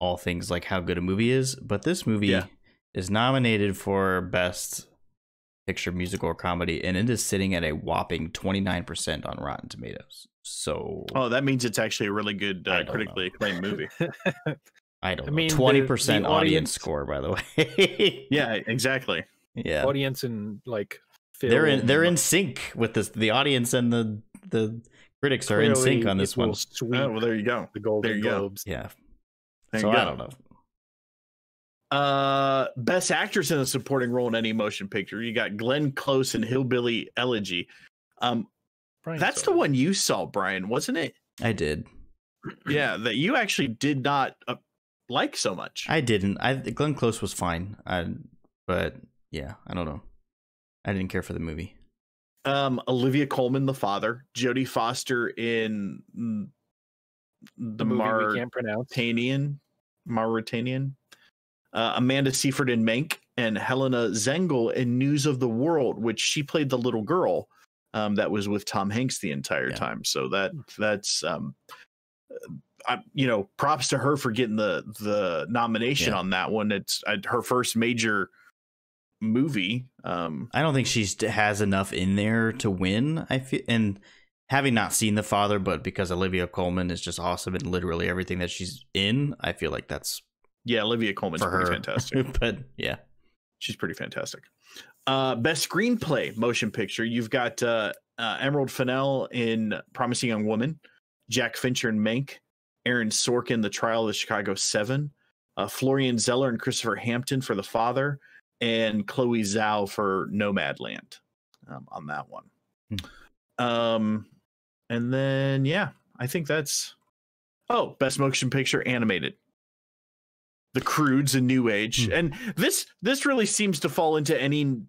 all things like how good a movie is, but this movie Yeah. is nominated for best picture musical or comedy and it is sitting at a whopping 29% on Rotten Tomatoes. So Oh, that means it's actually a really good uh, don't critically acclaimed movie. I don't I know. mean, the- 20% the audience e audience- score by the way. yeah, exactly. yeah. Audience and like They're in they're in sync with this the audience and the the critics are in sync on this it will one. Sweep Oh, well, there you go. the Golden there you go. Globes. Yeah. There so. I don't know. Uh, best actress in a supporting role in any motion picture. You got Glenn Close in Hillbilly Elegy. Um, Brian that's the it. one you saw, Brian, wasn't it? I did. Yeah, that you actually did not uh, like so much. I didn't. I Glenn Close was fine. I, but yeah, I don't know. I didn't care for the movie. um, Olivia Colman, the father, Jodie Foster in mm, the the movie we can't pronounce. Mauritanian, Mauritanian, uh, Amanda Seyfried in Mank, and Helena Zengel in News of the World, which she played the little girl um, that was with Tom Hanks the entire Yeah. time. So that that's um, I, you know, props to her for getting the the nomination Yeah. on that one. It's uh, her first major movie. Um, I don't think she's has enough in there to win. I feel, and having not seen the father, but because Olivia Colman is just awesome in literally everything that she's in, I feel like that's yeah, Olivia Colman's for pretty her. fantastic. but yeah, She's pretty fantastic. Uh, best screenplay motion picture. You've got uh, uh, Emerald Fennell in Promising Young Woman, Jack Fincher in Mank, Aaron Sorkin, The Trial of the Chicago Seven, uh, Florian Zeller and Christopher Hampton for The Father, and Chloe Zhao for Nomadland um, on that one. Um, and then yeah, I think that's oh, best motion picture animated. The Croods and New Age, Hmm. and this this really seems to fall into any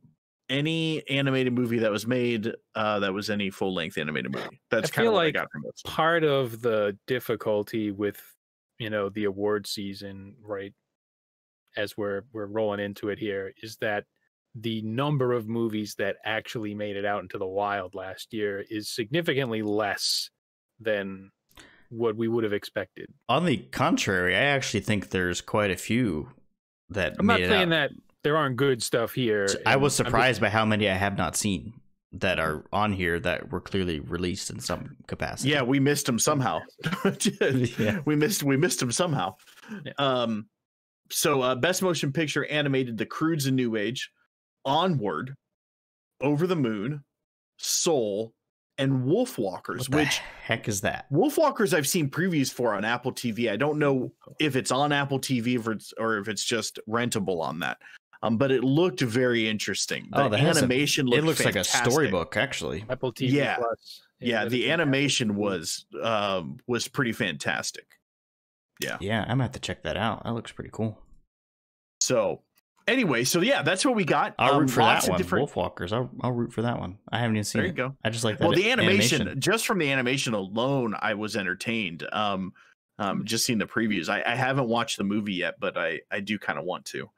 any animated movie that was made uh that was any full length animated movie. That's kind of feel what I like got from this. part of the difficulty with you know the award season right as we're we're rolling into it here is that the number of movies that actually made it out into the wild last year is significantly less than what we would have expected. on the contrary, I actually think there's quite a few that I'm not made it saying that there aren't good stuff here. I was I'm just- surprised by how many I have not seen that are on here that were clearly released in some capacity. Yeah, we missed them somehow. Yeah. We missed we missed him somehow. Yeah. Um so uh best motion picture animated The Croods and New Age, Onward, Over the Moon, Soul, and Wolfwalkers, What the which heck is that? Wolf Walkers I've seen previews for on Apple TV. I don't know if it's on Apple TV or it's, or if it's just rentable on that. Um, but it looked very interesting. The Oh, that has a- animation looked It looks like a storybook, actually. Apple TV Yeah. Plus. Yeah, that the is an Apple animation was um was pretty fantastic. Yeah. Yeah, I'm gonna have to check that out. That looks pretty cool. So anyway, so yeah, that's what we got. I'll Um, root for lots that of one. different- Wolfwalkers. I'll I'll root for that one. I haven't even seen There you it. go. I just like that. Well, the animation, just from the animation alone, I was entertained. Um, um, just seeing the previews. I, I haven't watched the movie yet, but I I do kind of want to.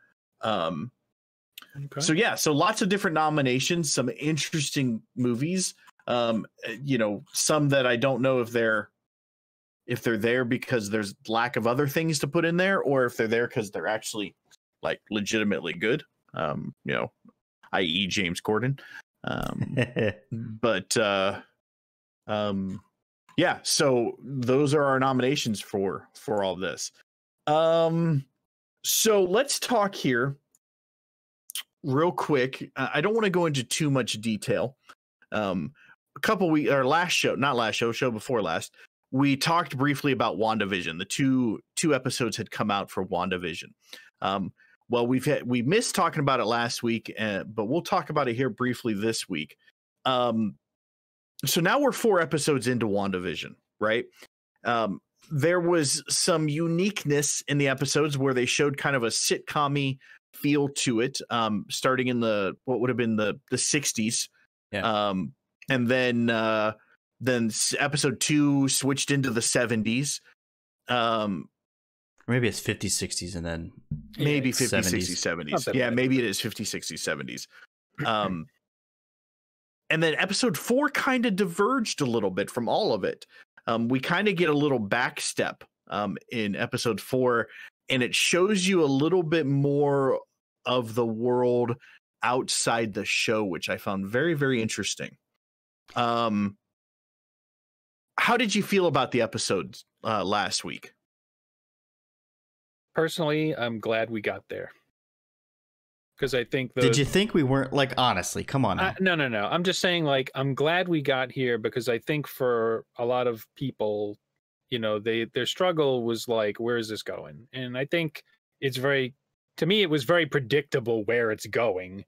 Um, Okay. so yeah, so lots of different nominations, some interesting movies. Um, you know, some that I don't know if they're if they're there because there's lack of other things to put in there, or if they're there because they're actually like legitimately good. Um, you know, i.e. James Corden. Um, but uh um yeah so those are our nominations for for all this um so let's talk here real quick i don't want to go into too much detail um a couple we our last show not last show show before last we talked briefly about wandavision the two two episodes had come out for wandavision um well we've had we missed talking about it last week uh, but we'll talk about it here briefly this week um so now we're four episodes into WandaVision, right? Um, there was some uniqueness in the episodes where they showed kind of a sitcom feel to it, um, starting in the what would have been the the 60s. Yeah. Um, and then uh then episode two switched into the 70s. Um, Maybe it's 50s, 60s, and then maybe it's 50s, 70s. 60s, 70s. Yeah, bad. maybe it is 50s, 60s, 70s. Um, and then episode four kind of diverged a little bit from all of it. Um, we kind of get a little back step um, in episode four, and it shows you a little bit more of the world outside the show, which I found very, very interesting. Um, how did you feel about the episodes uh, last week? Personally, I'm glad we got there because I think the did you think we weren't like honestly? Come on. Uh, no, no, no. I'm just saying, like, I'm glad we got here because I think for a lot of people, you know, they their struggle was like, where is this going? And I think it's very, to me, it was very predictable where it's going.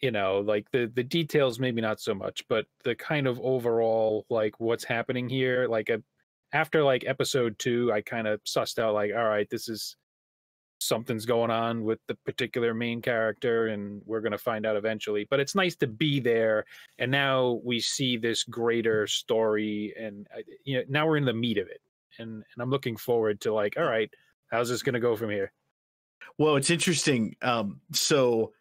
You know, like the the details, maybe not so much, but the kind of overall, like, what's happening here. Like, a, after like episode two, I kind of sussed out, like, all right, this is something's going on with the particular main character and we're going to find out eventually but it's nice to be there and now we see this greater story and uh, you know now we're in the meat of it and and i'm looking forward to like all right how's this going to go from here Well, it's interesting. Um, so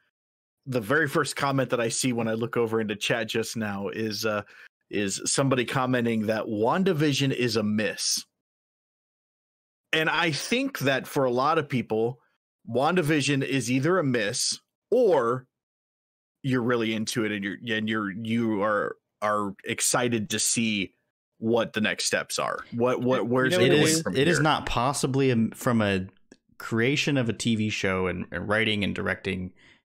the very first comment that I see when I look over into chat just now is uh is somebody commenting that WandaVision is a miss. And I think that for a lot of people, WandaVision is either a miss or you're really into it and you're and you're you are are excited to see what the next steps are. What what where's know it it what going is from it is here? not possibly a, from a creation of a TV show and, and writing and directing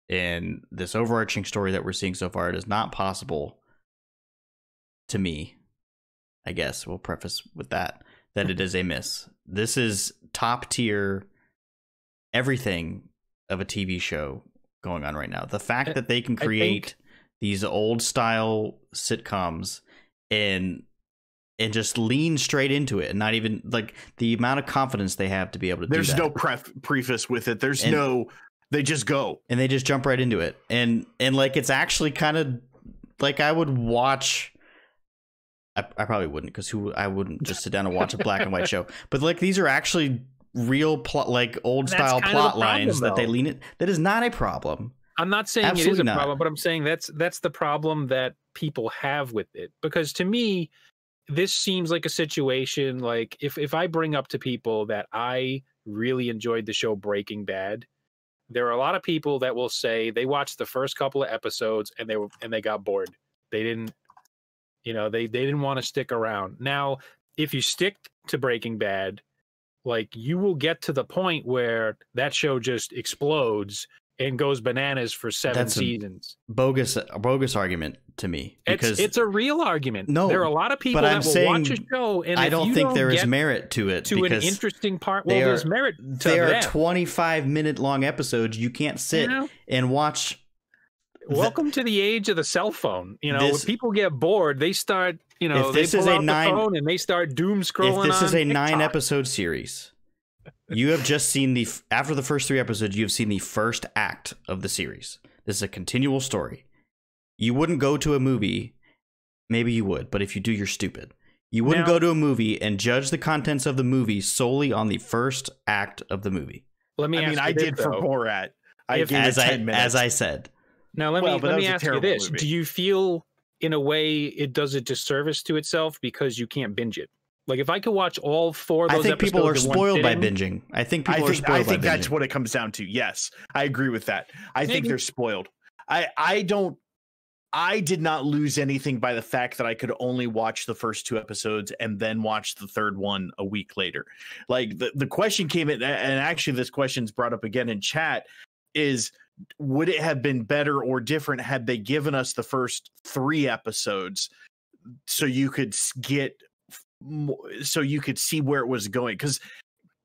and this overarching story that we're seeing so far. It is not possible to me. I guess we'll preface with that that it is a miss. This is top tier everything of a TV show going on right now. The fact that they can create these old style sitcoms and and just lean straight into it and not even like the amount of confidence they have to be able to There's do that. no pref- preface with it. There's And- no they just go. and they just jump right into it and and like it's actually kind of like i would watch i, I probably wouldn't because who i wouldn't just sit down and watch a black and white show but like these are actually real plot like old That's style kind of the plot lines problem, that they lean it that is not a problem I'm not saying it is a not. problem, but I'm saying that's that's the problem that people have with it. Because to me, this seems like a situation like if if I bring up to people that I really enjoyed the show Breaking Bad, there are a lot of people that will say they watched the first couple of episodes and they were and they got bored. They didn't you know, they they didn't want to stick around. Now, if you stick to Breaking Bad, like you will get to the point where that show just explodes and goes bananas for seven That's seasons. bogus bogus argument to me because it's a real argument. No, there are a lot of people but that I'm will watch a saying show and i don't you think there is merit to it to an interesting part. Well, there's are- merit to they are them. 25 minute long episodes you can't you sit know? and watch the- Welcome to the age of the cell phone. You know, This- when people get bored, they start. You know, If this they is pull a out nine- the phone and they start doom scrolling. if this is a nine episode series you have just seen the after the first three episodes you have seen the first act of the series this is a continual story you wouldn't go to a movie maybe you would but if you do you're stupid you wouldn't Now- go to a movie and judge the contents of the movie solely on the first act of the movie Let me. I ask mean, you I did for. Borat. I If- gave as i minutes. as i said Now let Well, me let me ask you this: movie. Do you feel, in a way, it does a disservice to itself because you can't binge it? Like if I could watch all four of i those think people are episodes in one spoiled by binging i think I people are think spoiled I think by that's binging. what it comes down to. Yes, I agree with that. I think they're spoiled. I I don't. I did not lose anything by the fact that I could only watch the first two episodes and then watch the third one a week later. Like the, the question came in, and actually this question's brought up again in chat is would it have been better or different had they given us the first three episodes so you could get so you could see where it was going because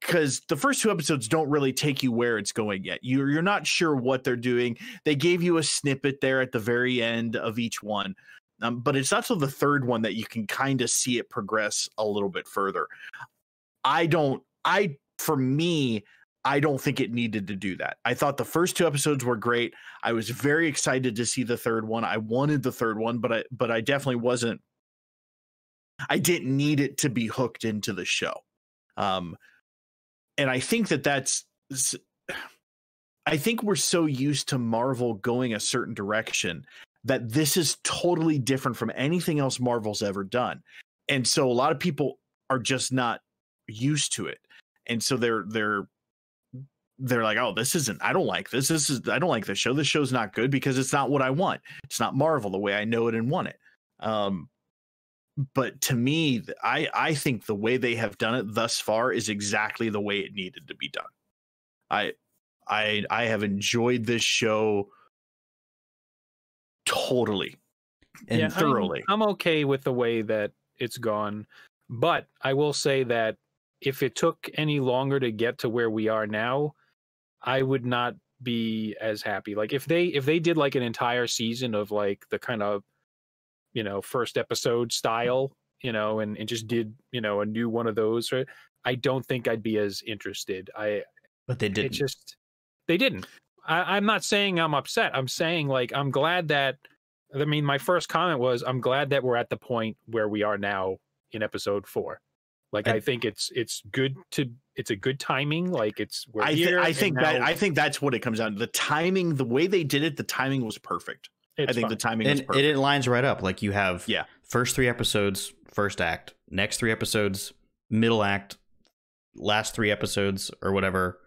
because the first two episodes don't really take you where it's going yet. You're you're not sure what they're doing. They gave you a snippet there at the very end of each one, um, but it's not till the third one that you can kind of see it progress a little bit further. I don't. I for me. I don't think it needed to do that. I thought the first two episodes were great. I was very excited to see the third one. I wanted the third one, but I but I definitely wasn't I didn't need it to be hooked into the show. Um and I think that that's I think we're so used to Marvel going a certain direction that this is totally different from anything else Marvel's ever done. And so a lot of people are just not used to it. And so they're they're they're like, "Oh, this isn't I don't like this. This is I don't like this show. This show's not good because it's not what I want. It's not Marvel the way I know it and want it." Um but to me, I I think the way they have done it thus far is exactly the way it needed to be done. I I I have enjoyed this show totally and I'm- thoroughly. I'm, okay with the way that it's gone, but I will say that if it took any longer to get to where we are now, I would not be as happy. Like if they if they did like an entire season of like the kind of you know first episode style, you know, and and just did you know a new one of those, right? I don't think I'd be as interested. I but they didn't It just they didn't I, i'm not saying i'm upset i'm saying like i'm glad that i mean my first comment was i'm glad that we're at the point where we are now in episode four like i, I- think it's it's good to it's a good timing like it's we're I, th- here I think that now I think that's what it comes down to. The timing, the way they did it, the timing was perfect. I think fine. the timing and was perfect. it, it lines right up like you have Yeah. first three episodes first act next three episodes middle act last three episodes or whatever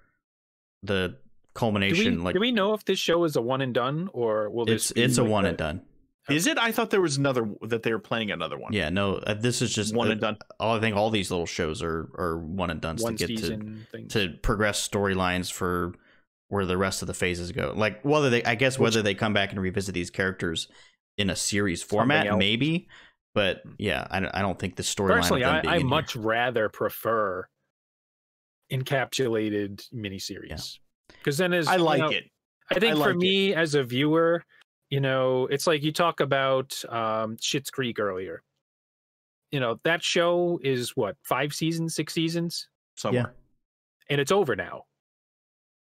the culmination. Do we, like do we know if this show is a one and done or will this it's be it's a like one the- and done. Is it? I thought there was another that they were playing another one. Yeah, no, uh, this is just one uh, and done. all I think all these little shows are are one and done to get to season thing? to progress storylines for where the rest of the phases go. Like whether they, I guess, Which- whether they come back and revisit these characters in a series format, maybe. But yeah, I, don't- I don't think the storyline. Personally, I, I in here- much rather prefer encapsulated miniseries because then as I you like know, it. I think I for like it. me as a viewer, you know, it's like you talk about um Schitt's Creek earlier. You know, that show is what, five seasons, six seasons? Somewhere. And it's over now.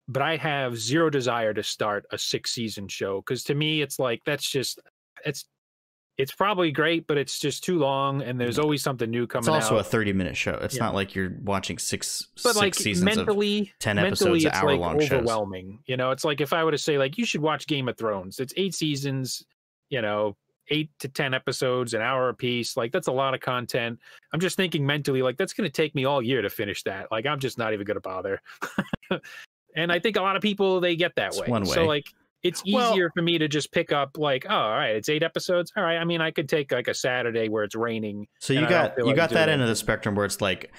But I have zero desire to start a six season show because to me it's like that's just it's it's probably great, but it's just too long and there's always something new coming It's also out. a thirty-minute show. It's Yeah. not like you're watching six but six like seasons of mentally 10 mentally episodes, it's like hour-long shows. overwhelming. You know it's like if i were to say like you should watch game of thrones. It's eight seasons you know eight to ten episodes an hour a piece like that's a lot of content. I'm just thinking mentally like that's going to take me all year to finish that. Like i'm just not even going to bother. And i think a lot of people they get that It's way. one so like it's Well- easier for me to just pick up like oh all right it's eight episodes all right i mean i could take like a saturday where it's raining So you got you like got that end of the spectrum where it's like,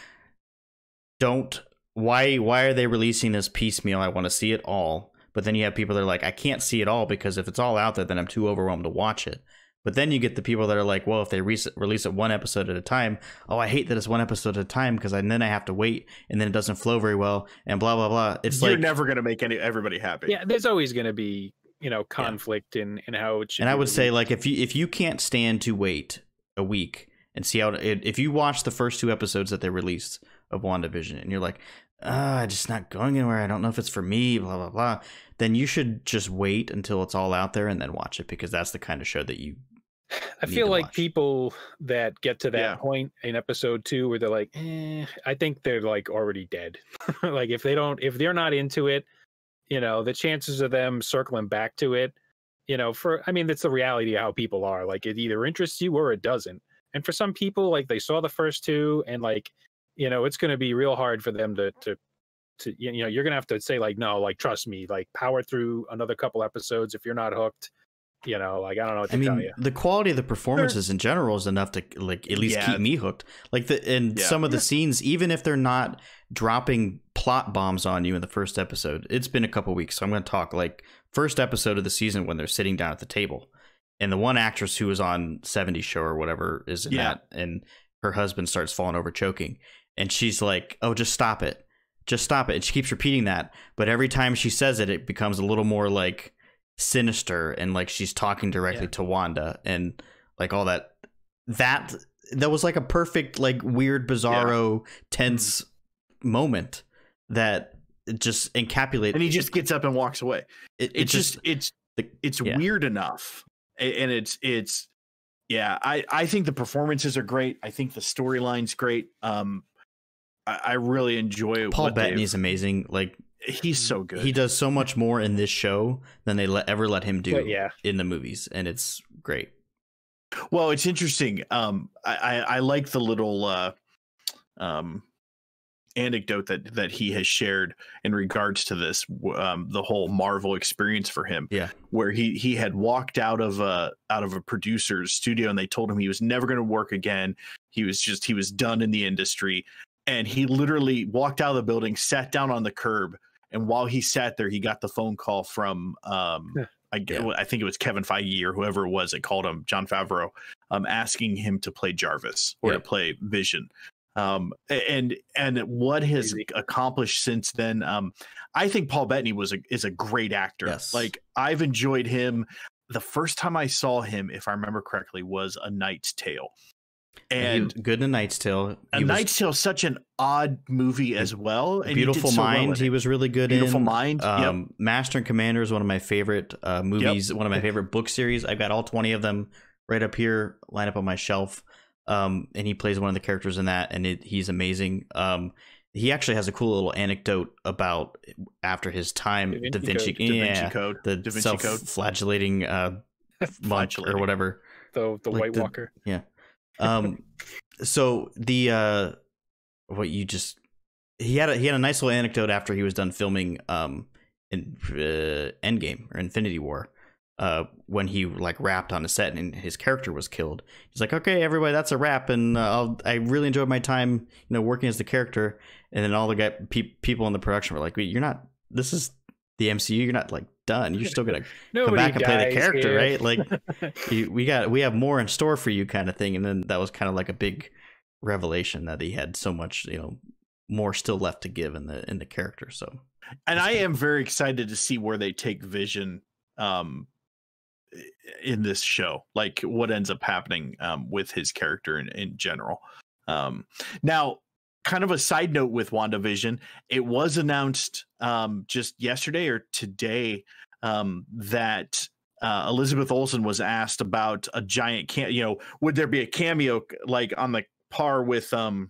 don't why why are they releasing this piecemeal? I want to see it all. But then you have people that are like, I can't see it all because if it's all out there, then I'm too overwhelmed to watch it. But then you get the people that are like, well, if they re- release it one episode at a time, oh, I hate that it's one episode at a time because then I have to wait and then it doesn't flow very well and blah blah blah. It's You're like, never going to make any everybody happy. yeah there's always going to be you know conflict in in how it should and I be would say like if you if you can't stand to wait a week and see how it, if you watch the first two episodes that they released of WandaVision and you're like, ah, it's just not going anywhere. I don't know if it's for me, blah blah blah. Then you should just wait until it's all out there and then watch it because that's the kind of show that you. I feel like watch. people that get to that Yeah. point in episode two where they're like, eh, I think they're like already dead. like if they don't, if they're not into it, you know, the chances of them circling back to it, you know, for I mean, that's the reality of how people are. Like it either interests you or it doesn't. And for some people, like they saw the first two and like, you know, it's going to be real hard for them to to to you know, you're going to have to say like, no, like trust me, like power through another couple episodes if you're not hooked. You know, like I don't know what to I tell mean, you. the quality of the performances in general is enough to like at least Yeah. keep me hooked. Like the and Yeah. some of the scenes, even if they're not dropping plot bombs on you in the first episode, it's been a couple weeks, so I'm going to talk like first episode of the season when they're sitting down at the table, and the one actress who was on 70 show or whatever is in Yeah. that, and her husband starts falling over choking, and she's like, "Oh, just stop it." Just stop it. And she keeps repeating that, but every time she says it, it becomes a little more like sinister and like she's talking directly Yeah. to Wanda and like all that that that was like a perfect like weird bizarro tense moment that just encapsulated And he just gets up and walks away. it, it It's just, it's the- it's yeah. weird enough, and it's it's yeah. I I think the performances are great. I think the storyline's great. Um, I, I really enjoy Paul Bettany's amazing like He's so good. he does so much more in this show than they let, ever let him do But yeah. in the movies and it's great Well, it's interesting. Um, I, I, I like the little uh, um, anecdote that that he has shared in regards to this, um, the whole Marvel experience for him. Yeah. where he he had walked out of a out of a producer's studio, and they told him he was never going to work again. He was just he was done in the industry, and he literally walked out of the building, sat down on the curb, and while he sat there, he got the phone call from um, Yeah. I, Yeah. I think it was Kevin Feige or whoever it was that called him, Jon Favreau, um, asking him to play Jarvis or Yeah. to play Vision. Um, and and what has Crazy. accomplished since then, um, I think Paul Bettany was a is a great actor. Yes. Like I've enjoyed him. The first time I saw him, if I remember correctly, was A Knight's Tale. And he, good in a Knight's Tale A was Tale is such an odd movie as well. And Beautiful so well Mind he was really good in. Beautiful in Mind. yep. Um, Master and Commander is one of my favorite uh, movies, one of my favorite book series. I've got all 20 of them right up here, line up on my shelf. Um, and he plays one of the characters in that, and it, he's amazing. Um, he actually has a cool little anecdote about after his time, Da Da Vinci Vinci, Code. Da Vinci Code. the Da Vinci Code. self-flagellating uh, monk or whatever. the the Like White the- Walker. Um, so the uh, what you just he had a he had a nice little anecdote after he was done filming um in uh, Endgame or Infinity War. Uh, when he like rapped on a set and his character was killed, he's like, "Okay, everybody, that's a wrap." And uh, I'll, I really enjoyed my time, you know, working as the character. And then all the guy, pe- people in the production were like, "Wait, you're not. This is the MCU. You're not like done. You're still gonna come back and play the character, here. right? Like you, we got we have more in store for you kind of thing and then that was kind of like a big revelation that he had so much you know more still left to give in the in the character so and I am very excited to see where they take Vision um in this show like what ends up happening um with his character in, in general um now kind of a side note with WandaVision it was announced um just yesterday or today um that uh, Elizabeth Olsen was asked about a giant can you know would there be a cameo like on the par with um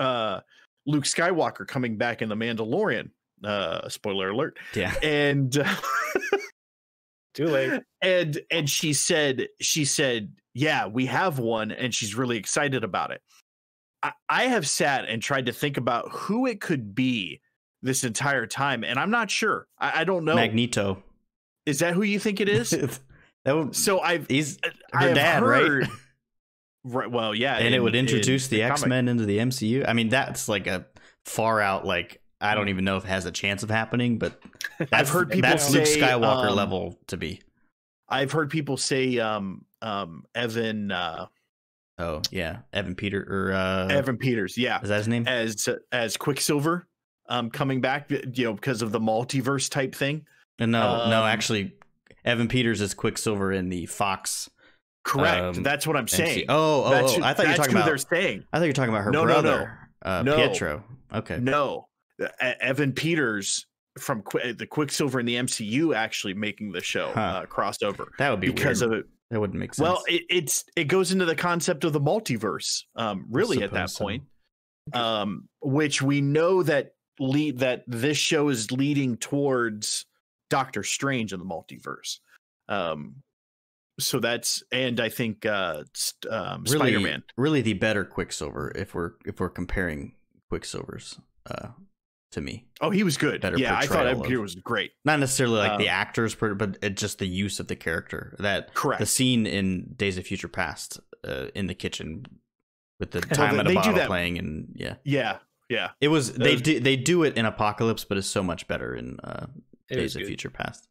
uh Luke Skywalker coming back in the Mandalorian. Uh, spoiler alert. yeah And Too late. and and she said she said yeah we have one and she's really excited about it. I, I have sat and tried to think about who it could be this entire time, and I'm not sure. I, I don't know. magneto Is that who you think it is? that would so I've he's I her dad heard- right right. Well, yeah, and it in- would in introduce the x-men into the mcu i mean that's like a far out like i don't even know if it has a chance of happening but that's, heard people that's luke skywalker um, level to be I've heard people say um um Evan uh oh yeah evan peter or uh Evan Peters, yeah, is that his name as as Quicksilver um coming back you know because of the multiverse type thing. Uh, No, no, Um, actually, Evan Peters is Quicksilver in the Fox. Correct. Um, that's what I'm MC. saying. Oh, oh, That's oh, I thought you were talking who about. they're saying. I thought you were talking about her No, no, no. brother, Uh, No. Pietro. Okay, No, Evan Peters from Qui- the Quicksilver in the MCU actually making the show Huh. uh, crossover that would be because weird. of it. That wouldn't make sense. Well, it, it's it goes into the concept of the multiverse. Um, really at that so. point, um, which we know that lead that this show is leading towards Doctor Strange in the multiverse. Um, so that's and I think uh, um, really, Spider Man. really the better Quicksilver if we're if we're comparing Quicksilvers. Uh, to me, Oh, he was good. better Yeah, I thought Evan Peters was great. not necessarily like the Um, actors, but it, just the use of the character. That Correct. the scene in Days of Future Past uh, in the kitchen with the time at a bottle playing, and yeah, yeah, yeah. It was they Those- do they do it in Apocalypse, but it's so much better in uh, Days of good. Future Past.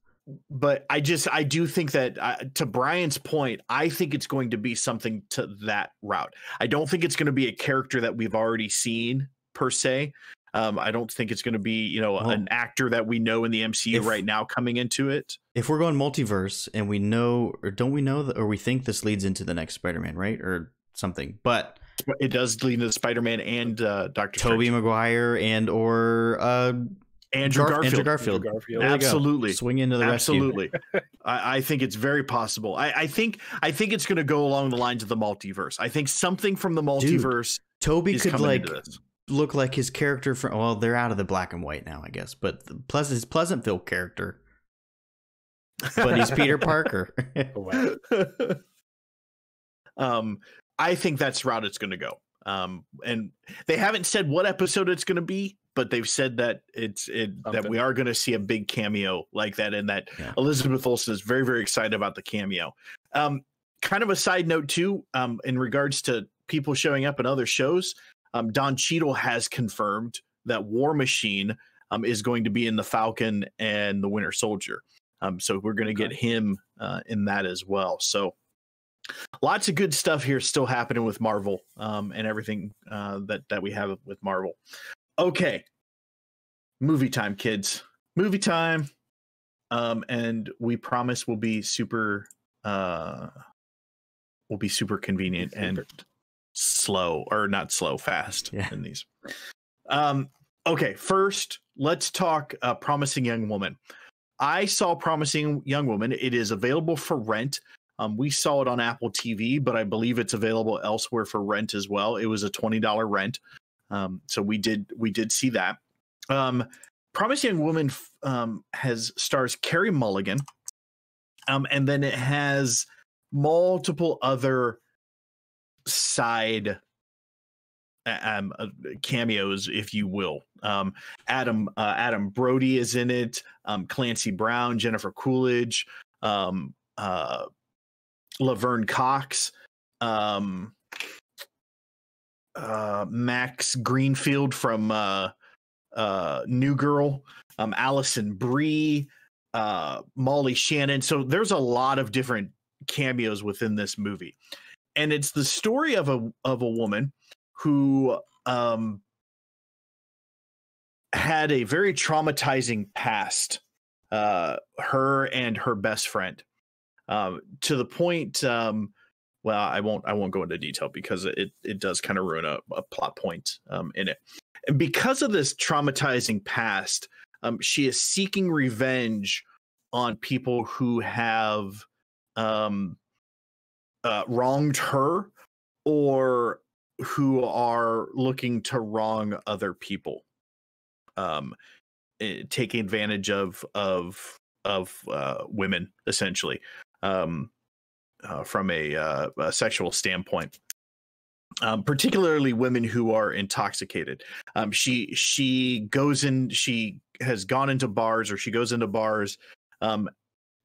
but I just I do think that uh, to Brian's point, I think it's going to be something to that route. I don't think it's going to be a character that we've already seen per se. Um, I don't think it's going to be you know Well, an actor that we know in the MCU if- right now coming into it. If we're going multiverse, and we know, or don't we know, that, or we think this leads into the next Spider-Man, right, or something? But But It does lead into Spider-Man and uh, Doctor Tobey Maguire and or uh, Andrew Garf- Garfield. Andrew Garfield, Garfield. There you go. Absolutely. swing into the rescue. Absolutely, I, I think it's very possible. I, I think I think it's going to go along the lines of the multiverse. I think something from the multiverse Tobey is could coming like into this. Look like his character from. Well, they're out of the black and white now, I guess. But the Pleasant, his Pleasantville character, but he's Peter Parker. Oh, wow. um, I think that's the route it's going to go. Um, and they haven't said what episode it's going to be, but they've said that it's it, that we are going to see a big cameo like that, and that Yeah. Elizabeth Olsen is very very excited about the cameo. Um, kind of a side note too, um, in regards to people showing up in other shows. Um, Don Cheadle has confirmed that War Machine um, is going to be in the Falcon and the Winter Soldier. Um, so we're going to get him uh, in that as well. So lots of good stuff here still happening with Marvel um, and everything uh, that that we have with Marvel. Okay, movie time, kids. Movie time. Um, and we promise we'll be super. Uh, will be super convenient and slow, or not slow, fast Yeah. in these. Um, okay, first let's talk uh, promising young woman. I saw Promising Young Woman. It is available for rent. Um, we saw it on Apple TV, but I believe it's available elsewhere for rent as well. It was a twenty dollar rent, um, so we did we did see that. Um, Promising Young Woman um, has stars Carey Mulligan, um, and then it has multiple other side um, uh, cameos, if you will. Um, Adam uh, Adam Brody is in it. Um, Clancy Brown, Jennifer Coolidge, um, uh, Laverne Cox, um, uh, Max Greenfield from uh, uh, New Girl, um, Alison Brie, uh, Molly Shannon. So there's a lot of different cameos within this movie, and it's the story of a of a woman who um, had a very traumatizing past. Uh, her and her best friend, um, to the point. Um, well, I won't. I won't go into detail because it it does kind of ruin a, a plot point um, in it. And because of this traumatizing past, um, she is seeking revenge on people who have um, uh, wronged her or who are looking to wrong other people um eh, taking advantage of of of uh, women essentially um uh, from a, uh, a sexual standpoint um, particularly women who are intoxicated. Um, she she goes in. She has gone into bars, or she goes into bars, um,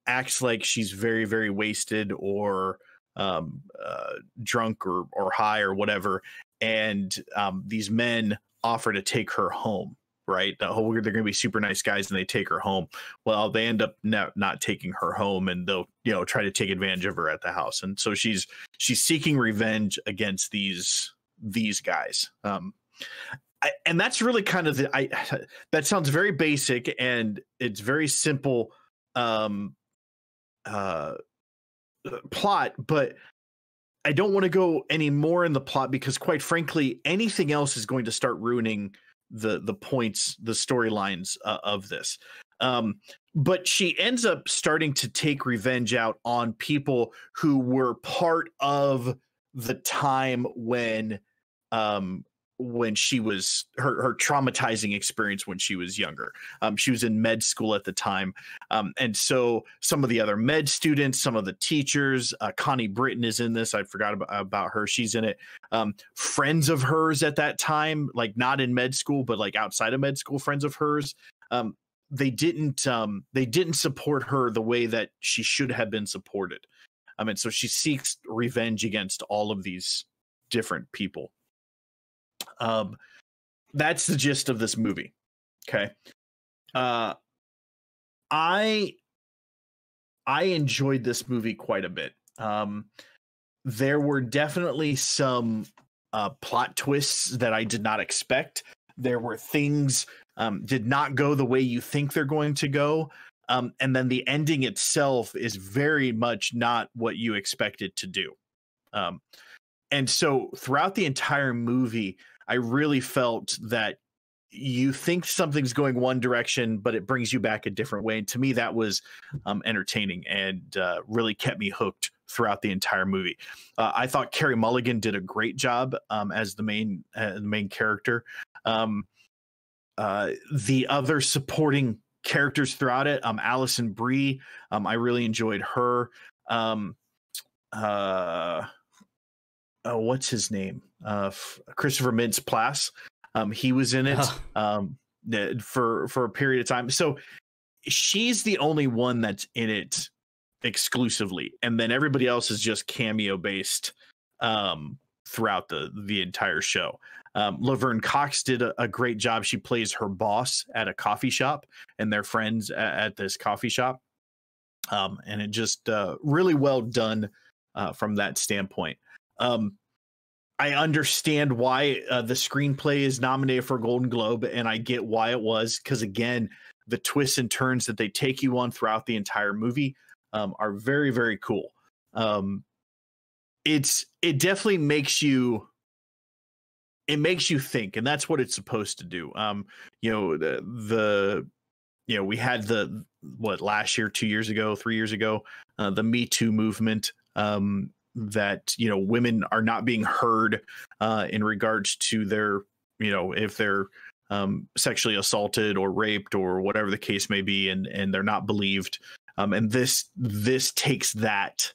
acts like she's very very wasted or um, uh, drunk or or high or whatever, and um, these men offer to take her home. Right? They're going to be super nice guys, and they take her home. Well, they end up not, not taking her home, and they'll you know try to take advantage of her at the house. And so she's she's seeking revenge against these these guys. Um, I, and that's really kind of the I that sounds very basic and it's very simple um uh plot, but I don't want to go any more in the plot because, quite frankly, anything else is going to start ruining the the points, the storylines uh, of this. Um, but she ends up starting to take revenge out on people who were part of the time when um, when she was her her traumatizing experience when she was younger. Um, she was in med school at the time, um, and so some of the other med students, some of the teachers, uh, Connie Britton is in this. I forgot about, about her. She's in it. Um, friends of hers at that time, like not in med school, but like outside of med school, friends of hers. Um, they didn't um, they didn't support her the way that she should have been supported. I mean, so she seeks revenge against all of these different people. Um, that's the gist of this movie. Okay. Uh, I I enjoyed this movie quite a bit. Um, there were definitely some uh, plot twists that I did not expect. There were things um, did not go the way you think they're going to go. Um, and then the ending itself is very much not what you expect it to do. Um, and so throughout the entire movie, I really felt that you think something's going one direction, but it brings you back a different way. And to me, that was um, entertaining and uh, really kept me hooked throughout the entire movie. Uh, I thought Carey Mulligan did a great job um, as the main uh, the main character. Um, uh, the other supporting characters throughout it, um, Alison Brie, um, I really enjoyed her. Oh, what's his name? Uh, Christopher Mintz Plasse. Um, he was in it oh. um, for for a period of time. So she's the only one that's in it exclusively, and then everybody else is just cameo based um, throughout the the entire show. Um, Laverne Cox did a, a, great job. She plays her boss at a coffee shop, and they're friends at, at this coffee shop. Um, and it just uh, really well done uh, from that standpoint. Um, I understand why uh, the screenplay is nominated for a Golden Globe, and I get why it was because again, the twists and turns that they take you on throughout the entire movie um, are very, very cool. Um, it's it definitely makes you it makes you think, and that's what it's supposed to do. Um, you know the the you know we had the what last year, two years ago, three years ago, uh, the Me Too movement. Um, that you know women are not being heard uh, in regards to their you know if they're um, sexually assaulted or raped or whatever the case may be, and and they're not believed. Um, and this this takes that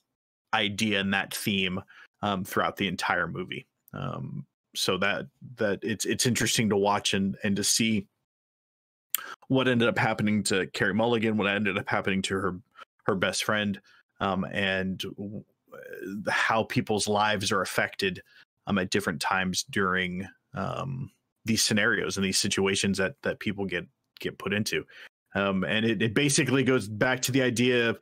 idea and that theme um, throughout the entire movie. Um, so that that it's it's interesting to watch and and to see what ended up happening to Carey Mulligan, what ended up happening to her her best friend, um, and how people's lives are affected um, at different times during um, these scenarios and these situations that that people get get put into. Um, and it, it basically goes back to the idea of,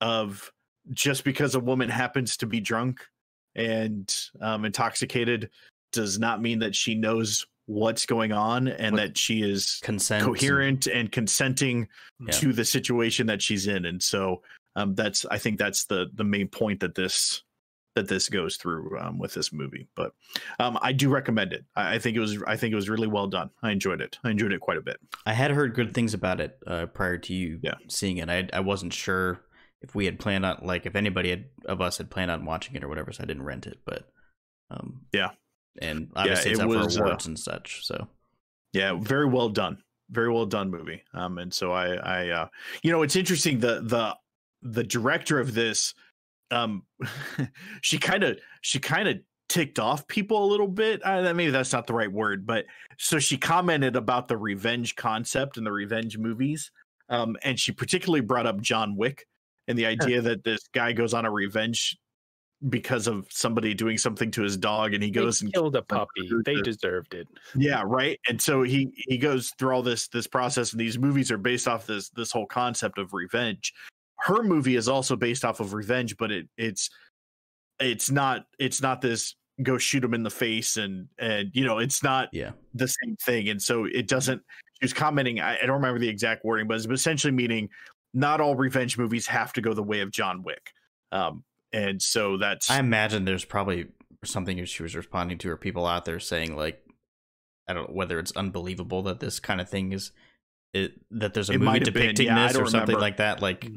of just because a woman happens to be drunk and um, intoxicated does not mean that she knows what's going on and What- that she is Consent. and- coherent and consenting Yeah. to the situation that she's in and so um, that's i think that's the the main point that this that this goes through um, with this movie but um, i do recommend it I, I think it was i think it was really well done i enjoyed it i enjoyed it quite a bit I had heard good things about it uh, prior to you Yeah. seeing it. I I wasn't sure if we had planned on like if anybody had, of us had planned on watching it or whatever, so I didn't rent it. But um, Yeah. and obviously it it's up was, for uh, awards and such. So yeah very well done very well done movie um and so i i uh you know it's interesting the the the director of this um she kind of she kind of ticked off people a little bit uh, that maybe that's not the right word but so she commented about the revenge concept and the revenge movies um and she particularly brought up john wick and the idea that this guy goes on a revenge because of somebody doing something to his dog and he They goes and killed a puppy. They deserved it. yeah right and so he he goes through all this this process and these movies are based off this this whole concept of revenge her movie is also based off of revenge but it it's it's not it's not this go shoot him in the face and and you know it's not yeah, the same thing and so it doesn't she was commenting I, I don't remember the exact wording but it's essentially meaning not all revenge movies have to go the way of john wick um and so that's I imagine there's probably something she was responding to, or people out there saying like, I don't know whether it's unbelievable that this kind of thing is. It, that there's a It movie might have been, depicting yeah, this or something remember. like that. Like,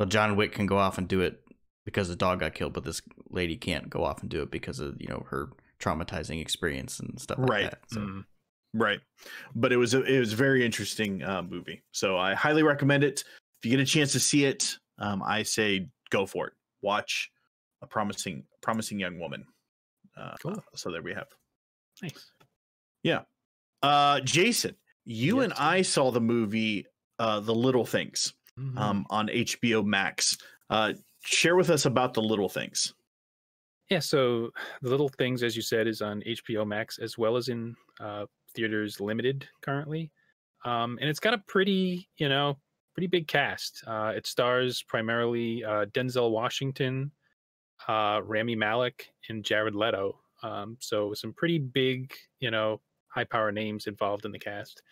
Well, John Wick can go off and do it because the dog got killed, but this lady can't go off and do it because of you know her traumatizing experience and stuff like Right. that. So Mm. Right. But it was a, it was a very interesting uh, movie. So I highly recommend it. If you get a chance to see it, um, I say go for it. Watch a promising promising young woman. Uh, Cool. So there we have. Nice. Yeah. Uh, Jason, you Yes, and. I saw the movie uh, The Little Things Mhm. um, on HBO Max. Uh, share with us about The Little Things. Yeah, so the little things, as you said, is on HBO Max as well as in uh, theaters limited currently, um, and it's got a pretty, you know, pretty big cast. Uh, it stars primarily uh, Denzel Washington, uh, Rami Malek, and Jared Leto. Um, so some pretty big, you know, high power names involved in the cast.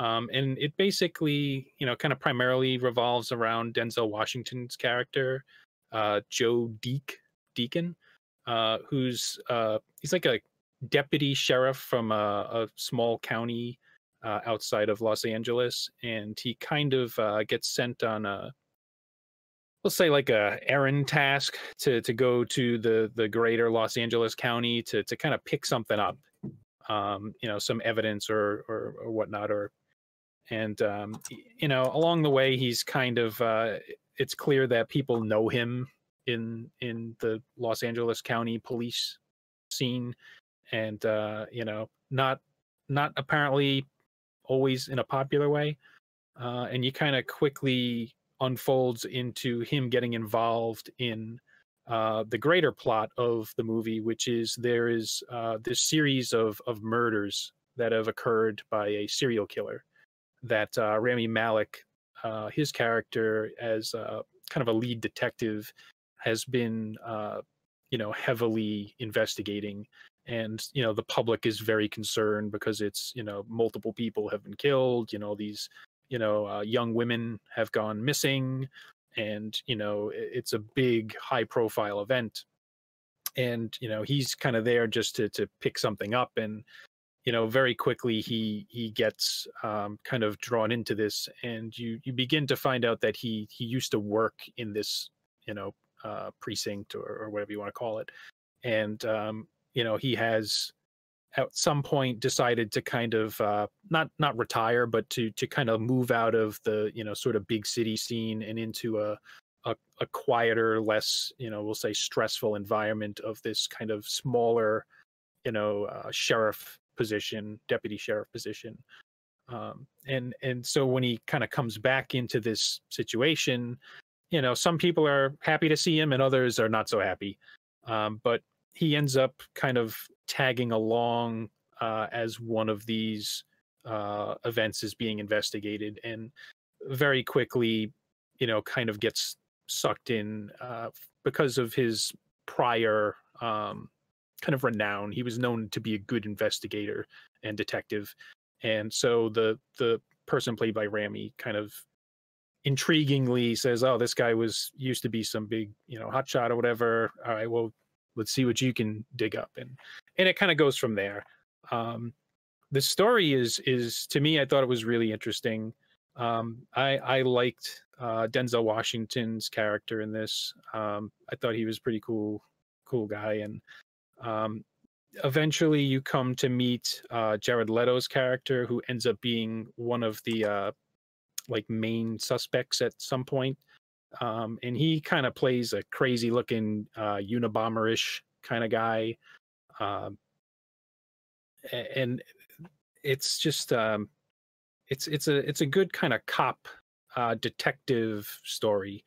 Um, and it basically, you know, kind of primarily revolves around Denzel Washington's character, uh, Joe Deke Deacon uh, who's uh, he's like a deputy sheriff from a, a small county uh, outside of Los Angeles, and he kind of uh, gets sent on a let's say like a errand task to to go to the the greater Los Angeles County to to kind of pick something up, um, you know, some evidence or or, or whatnot, or and um, you know along the way he's kind of uh, it's clear that people know him in in the Los Angeles County police scene, and uh, you know, not not apparently always in a popular way, uh, and you kind of quickly unfolds into him getting involved in uh, the greater plot of the movie, which is there is uh, this series of of murders that have occurred by a serial killer that uh, Rami Malek, uh, his character as uh, kind of a lead detective, has been uh, you know heavily investigating. And you know the public is very concerned because it's you know multiple people have been killed you know these you know uh, young women have gone missing. And you know it's a big high profile event. And you know he's kind of there just to to pick something up and you know very quickly he he gets um, kind of drawn into this and you you begin to find out that he he used to work in this you know uh, precinct or, or whatever you want to call it. And um, you know he has at some point decided to kind of uh, not not retire but to to kind of move out of the you know sort of big city scene and into a a, a quieter less you know we'll say stressful environment of this kind of smaller you know uh, sheriff position, deputy sheriff position. Um, and and so when he kind of comes back into this situation, you know, some people are happy to see him and others are not so happy. Um, but he ends up kind of tagging along uh, as one of these uh, events is being investigated, and very quickly, you know, kind of gets sucked in uh, because of his prior um, kind of renown. He was known to be a good investigator and detective, and so the the person played by Rami kind of intriguingly says, "Oh, this guy was used to be some big, you know, hotshot or whatever. All right, well, let's see what you can dig up." And and it kind of goes from there. Um, the story is is to me, I thought it was really interesting. Um, I I liked uh, Denzel Washington's character in this. Um, I thought he was pretty cool, cool guy, and um, eventually you come to meet uh, Jared Leto's character, who ends up being one of the uh, like main suspects at some point. Um, and he kind of plays a crazy looking uh, Unabomber-ish kind of guy. Um, and it's just um, it's it's a it's a good kind of cop uh, detective story,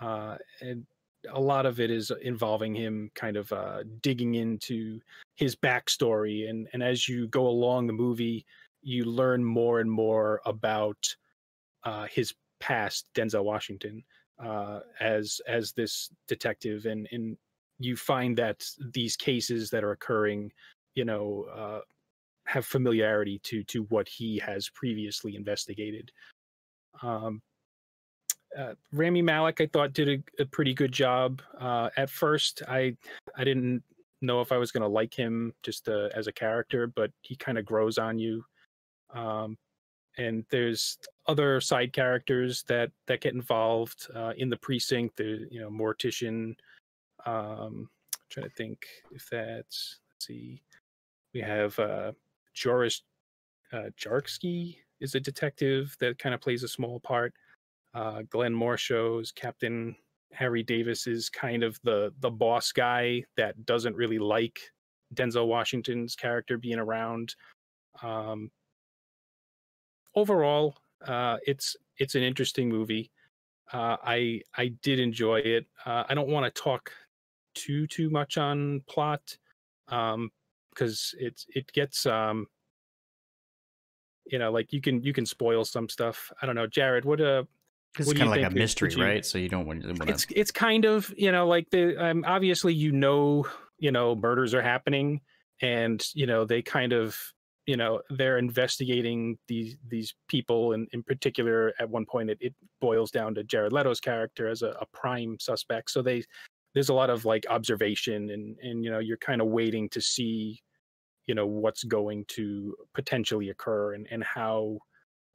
uh, and a lot of it is involving him kind of uh, digging into his backstory, and and as you go along the movie, you learn more and more about uh, his past, Denzel Washington, uh, as as this detective, and and you find that these cases that are occurring, you know, uh, have familiarity to to what he has previously investigated. Um, uh, Rami Malek, I thought, did a, a pretty good job. Uh, at first, I I didn't know if I was going to like him just uh, as a character, but he kind of grows on you. Um, and there's other side characters that that get involved uh, in the precinct. The you know mortician. Um, I'm trying to think if that's let's see. We have uh, Joris uh, Jarsky is a detective that kind of plays a small part. Uh, Glenn Morshower Captain Harry Davis is kind of the the boss guy that doesn't really like Denzel Washington's character being around. Um, overall, uh, it's it's an interesting movie. Uh, I I did enjoy it. Uh, I don't want to talk too too much on plot um, because it's it gets um, you know like you can you can spoil some stuff. I don't know, Jared. What uh it's kind of like a mystery, you, right? So you don't want to. It's it's kind of you know like the um, obviously you know you know murders are happening, and you know they kind of you know they're investigating these these people and in particular at one point it, it boils down to jared leto's character as a, a, prime suspect so they there's a lot of like observation and and you know you're kind of waiting to see you know what's going to potentially occur and and how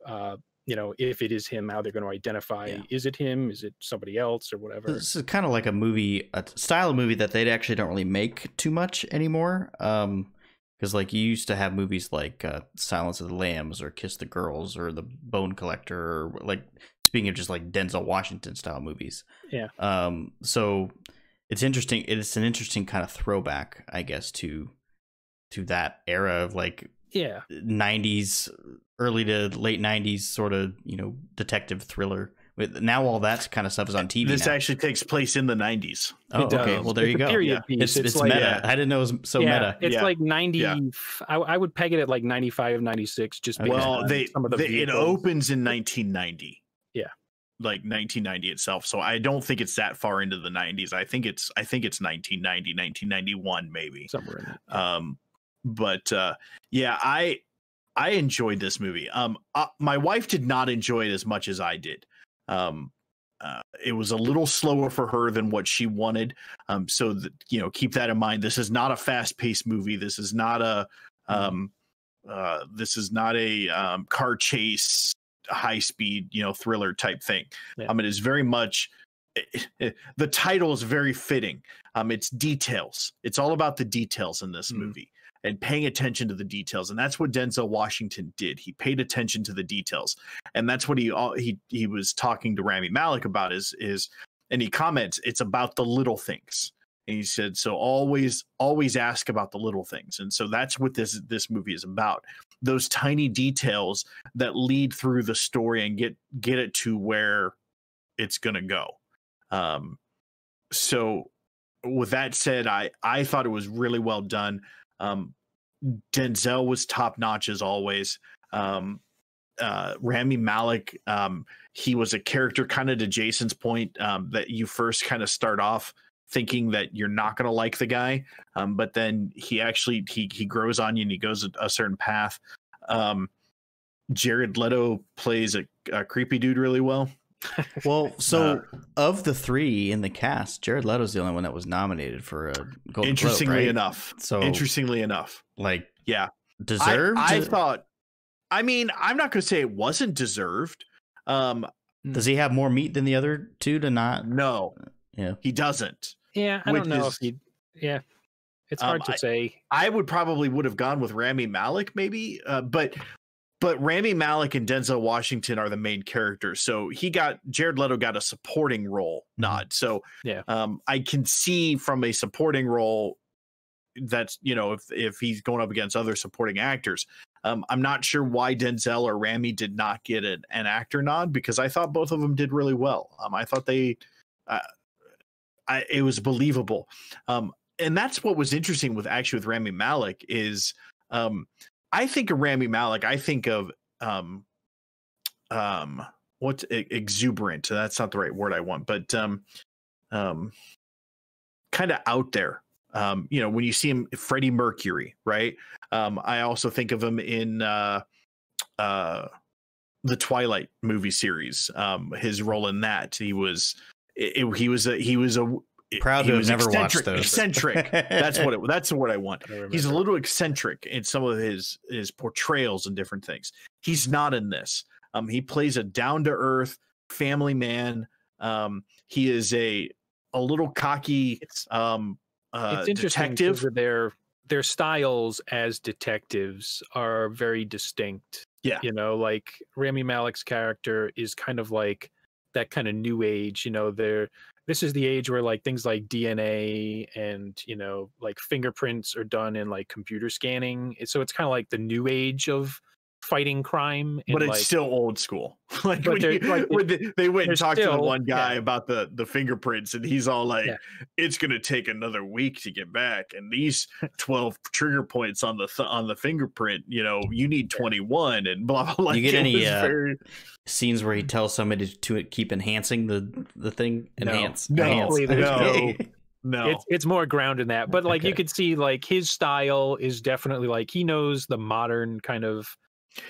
uh you know if it is him how they're going to identify yeah. is it him is it somebody else or whatever this is kind of like a movie a style of movie that they actually don't really make too much anymore um because like you used to have movies like uh, Silence of the Lambs or Kiss the Girls or The Bone Collector or like speaking of just like Denzel Washington style movies. Yeah. Um. So it's interesting. It's an interesting kind of throwback, I guess, to to that era of like yeah 90s early to late 90s sort of you know detective thriller now all that kind of stuff is on TV. This now. actually takes place in the 90s. Oh, okay. Well, there it's you go. Period yeah. piece. It's, it's, it's like, meta. Yeah. I didn't know it was so yeah, meta. It's like 90. I, I, would peg it at like 95, 96. Just well, they, some of the they, it opens in 1990. Yeah, like 1990 itself. So I don't think it's that far into the 90s. I think it's I think it's 1990, 1991 maybe somewhere in there. Um, but uh, yeah, I I enjoyed this movie. Um, uh, my wife did not enjoy it as much as I did. Um, uh, it was a little slower for her than what she wanted. Um, so that, you know, keep that in mind. This is not a fast-paced movie. This is not a mm-hmm. um, uh, this is not a um, car chase, high-speed, you know, thriller type thing. Yeah. Um, it is very much it, it, the title is very fitting. Um, it's details. It's all about the details in this mm. movie and paying attention to the details and that's what Denzel Washington did he paid attention to the details and that's what he he he was talking to Rami Malek about is is and he comments it's about the little things And he said, so always, always ask about the little things. And so that's what this this movie is about. Those tiny details that lead through the story and get get it to where it's gonna go. Um so with that said, I I thought it was really well done. Um Denzel was top notch as always. Um uh Rami Malek, um, he was a character kind of to Jason's point, um, that you first kind of start off thinking that you're not going to like the guy um, but then he actually he he grows on you and he goes a, a certain path um, jared leto plays a, a, creepy dude really well well so uh, of the three in the cast jared leto's the only one that was nominated for a golden interestingly Globe, right? enough. So interestingly enough. like yeah. deserved? I, I thought i mean i'm not going to say it wasn't deserved. Um does he have more meat than the other two to not no. Yeah. He doesn't. Yeah, I don't know is, if he. Yeah, it's hard um, to I, say. I would probably would have gone with Rami Malek, maybe, uh, but but Rami Malek and Denzel Washington are the main characters. So he got Jared Leto got a supporting role nod. So yeah, um, I can see from a supporting role that's you know if if he's going up against other supporting actors. Um, I'm not sure why Denzel or Rami did not get an, an actor nod because I thought both of them did really well. Um, I thought they. Uh, I, it was believable. Um, and that's what was interesting with actually with Rami Malek is um, I think of Rami Malek, I think of um, um, what's exuberant. That's not the right word I want, but um, um, kind of out there. Um, you know, when you see him, Freddie Mercury, right? Um, I also think of him in uh, uh, the Twilight movie series. Um, his role in that, he was it, he was a he was a proud he to have never watched those. Eccentric. that's what it. That's what I want. I He's a little eccentric in some of his his portrayals and different things. He's not in this. Um, he plays a down to earth family man. Um, he is a a little cocky it's, um uh, it's interesting detective. Their their styles as detectives are very distinct. Yeah, you know, like Rami Malek's character is kind of like that kind of new age you know there this is the age where like things like dna and you know like fingerprints are done in like computer scanning. So it's kind of like the new age of fighting crime but it's like, still old school like, when you, like when they, they went and talked still, to the one guy yeah. about the the fingerprints and he's all like yeah. it's going to take another week to get back and these 12 trigger points on the th- on the fingerprint you know you need 21 and blah blah blah you get any uh, very... scenes where he tells somebody to keep enhancing the the thing enhance no enhance. no, no. No, it's it's more ground in that. But like okay. you could see, like his style is definitely like he knows the modern kind of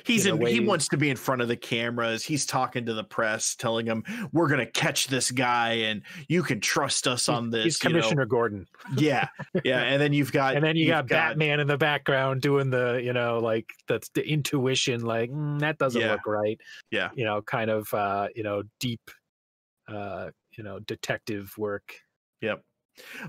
He's in, he wants to be in front of the cameras. He's talking to the press, telling them we're going to catch this guy, and you can trust us on this. He's Commissioner know. Gordon. yeah, yeah. And then you've got and then you got, got, Batman in the background doing the you know like that's the intuition. Like mm, that doesn't yeah. look right. Yeah, you know, kind of uh, you know deep, uh, you know, detective work. Yep.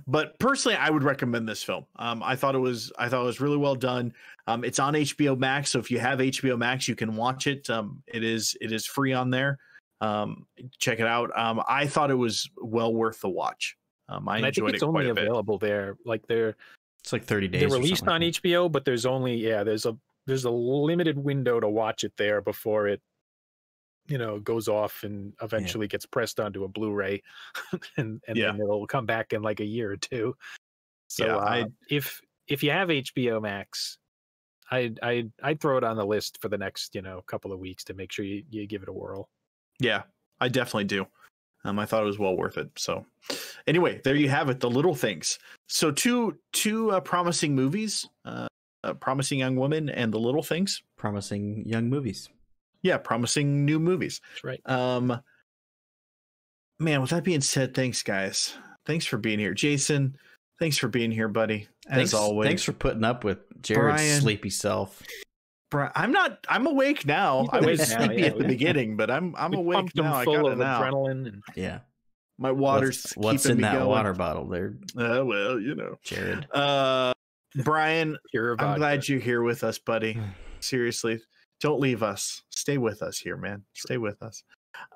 But personally, I would recommend this film. Um, I thought it was I thought it was really well done. Um, it's on HBO Max, so if you have HBO Max, you can watch it. Um, it is it is free on there. Um, check it out. Um, I thought it was well worth the watch. Um, I and enjoyed I think it's it only available there. Like they're it's like thirty days. They're released on HBO, but there's only yeah there's a there's a limited window to watch it there before it you know goes off and eventually yeah. gets pressed onto a blu-ray and and yeah. then it'll come back in like a year or two so yeah, uh, I, if if you have hbo max i i i'd throw it on the list for the next you know couple of weeks to make sure you, you give it a whirl yeah i definitely do um, I thought it was well worth it. So, anyway, there you have it. The little things. So, two two uh, promising movies, uh, uh, promising young woman, and the little things. Promising young movies yeah, promising new movies. That's right. Um, man, with that being said, thanks guys. Thanks for being here, Jason. Thanks for being here, buddy. As thanks, always. Thanks for putting up with Jared's Brian, sleepy self. Brian, I'm not. I'm awake now. I was now, sleepy yeah, at the beginning, but I'm I'm awake now. I got it now. adrenaline. And... Yeah. My water's what's, what's in that going. water bottle there? Uh, well, you know, Jared. Uh, Brian, I'm glad you're here with us, buddy. Seriously, don't leave us. Stay with us here, man. Stay with us.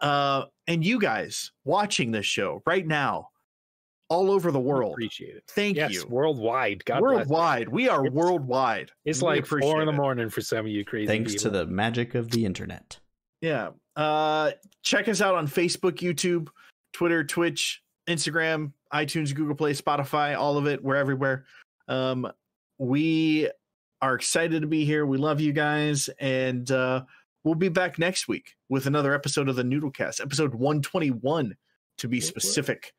Uh, and you guys watching this show right now, all over the world. Appreciate it. Thank yes, you. worldwide. God bless. worldwide. We are It's- worldwide. It's We like four in the it. morning for some of you crazy Thanks to the magic of the internet. Yeah. Uh check us out on Facebook, YouTube, Twitter, Twitch, Instagram, iTunes, Google Play, Spotify, all of it. We're everywhere. Um we are excited to be here. We love you guys and uh we'll be back next week with another episode of the Noodlecast, episode 121 to be specific.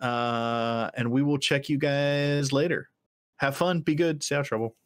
Uh and we will check you guys later. Have fun, be good, stay out of trouble.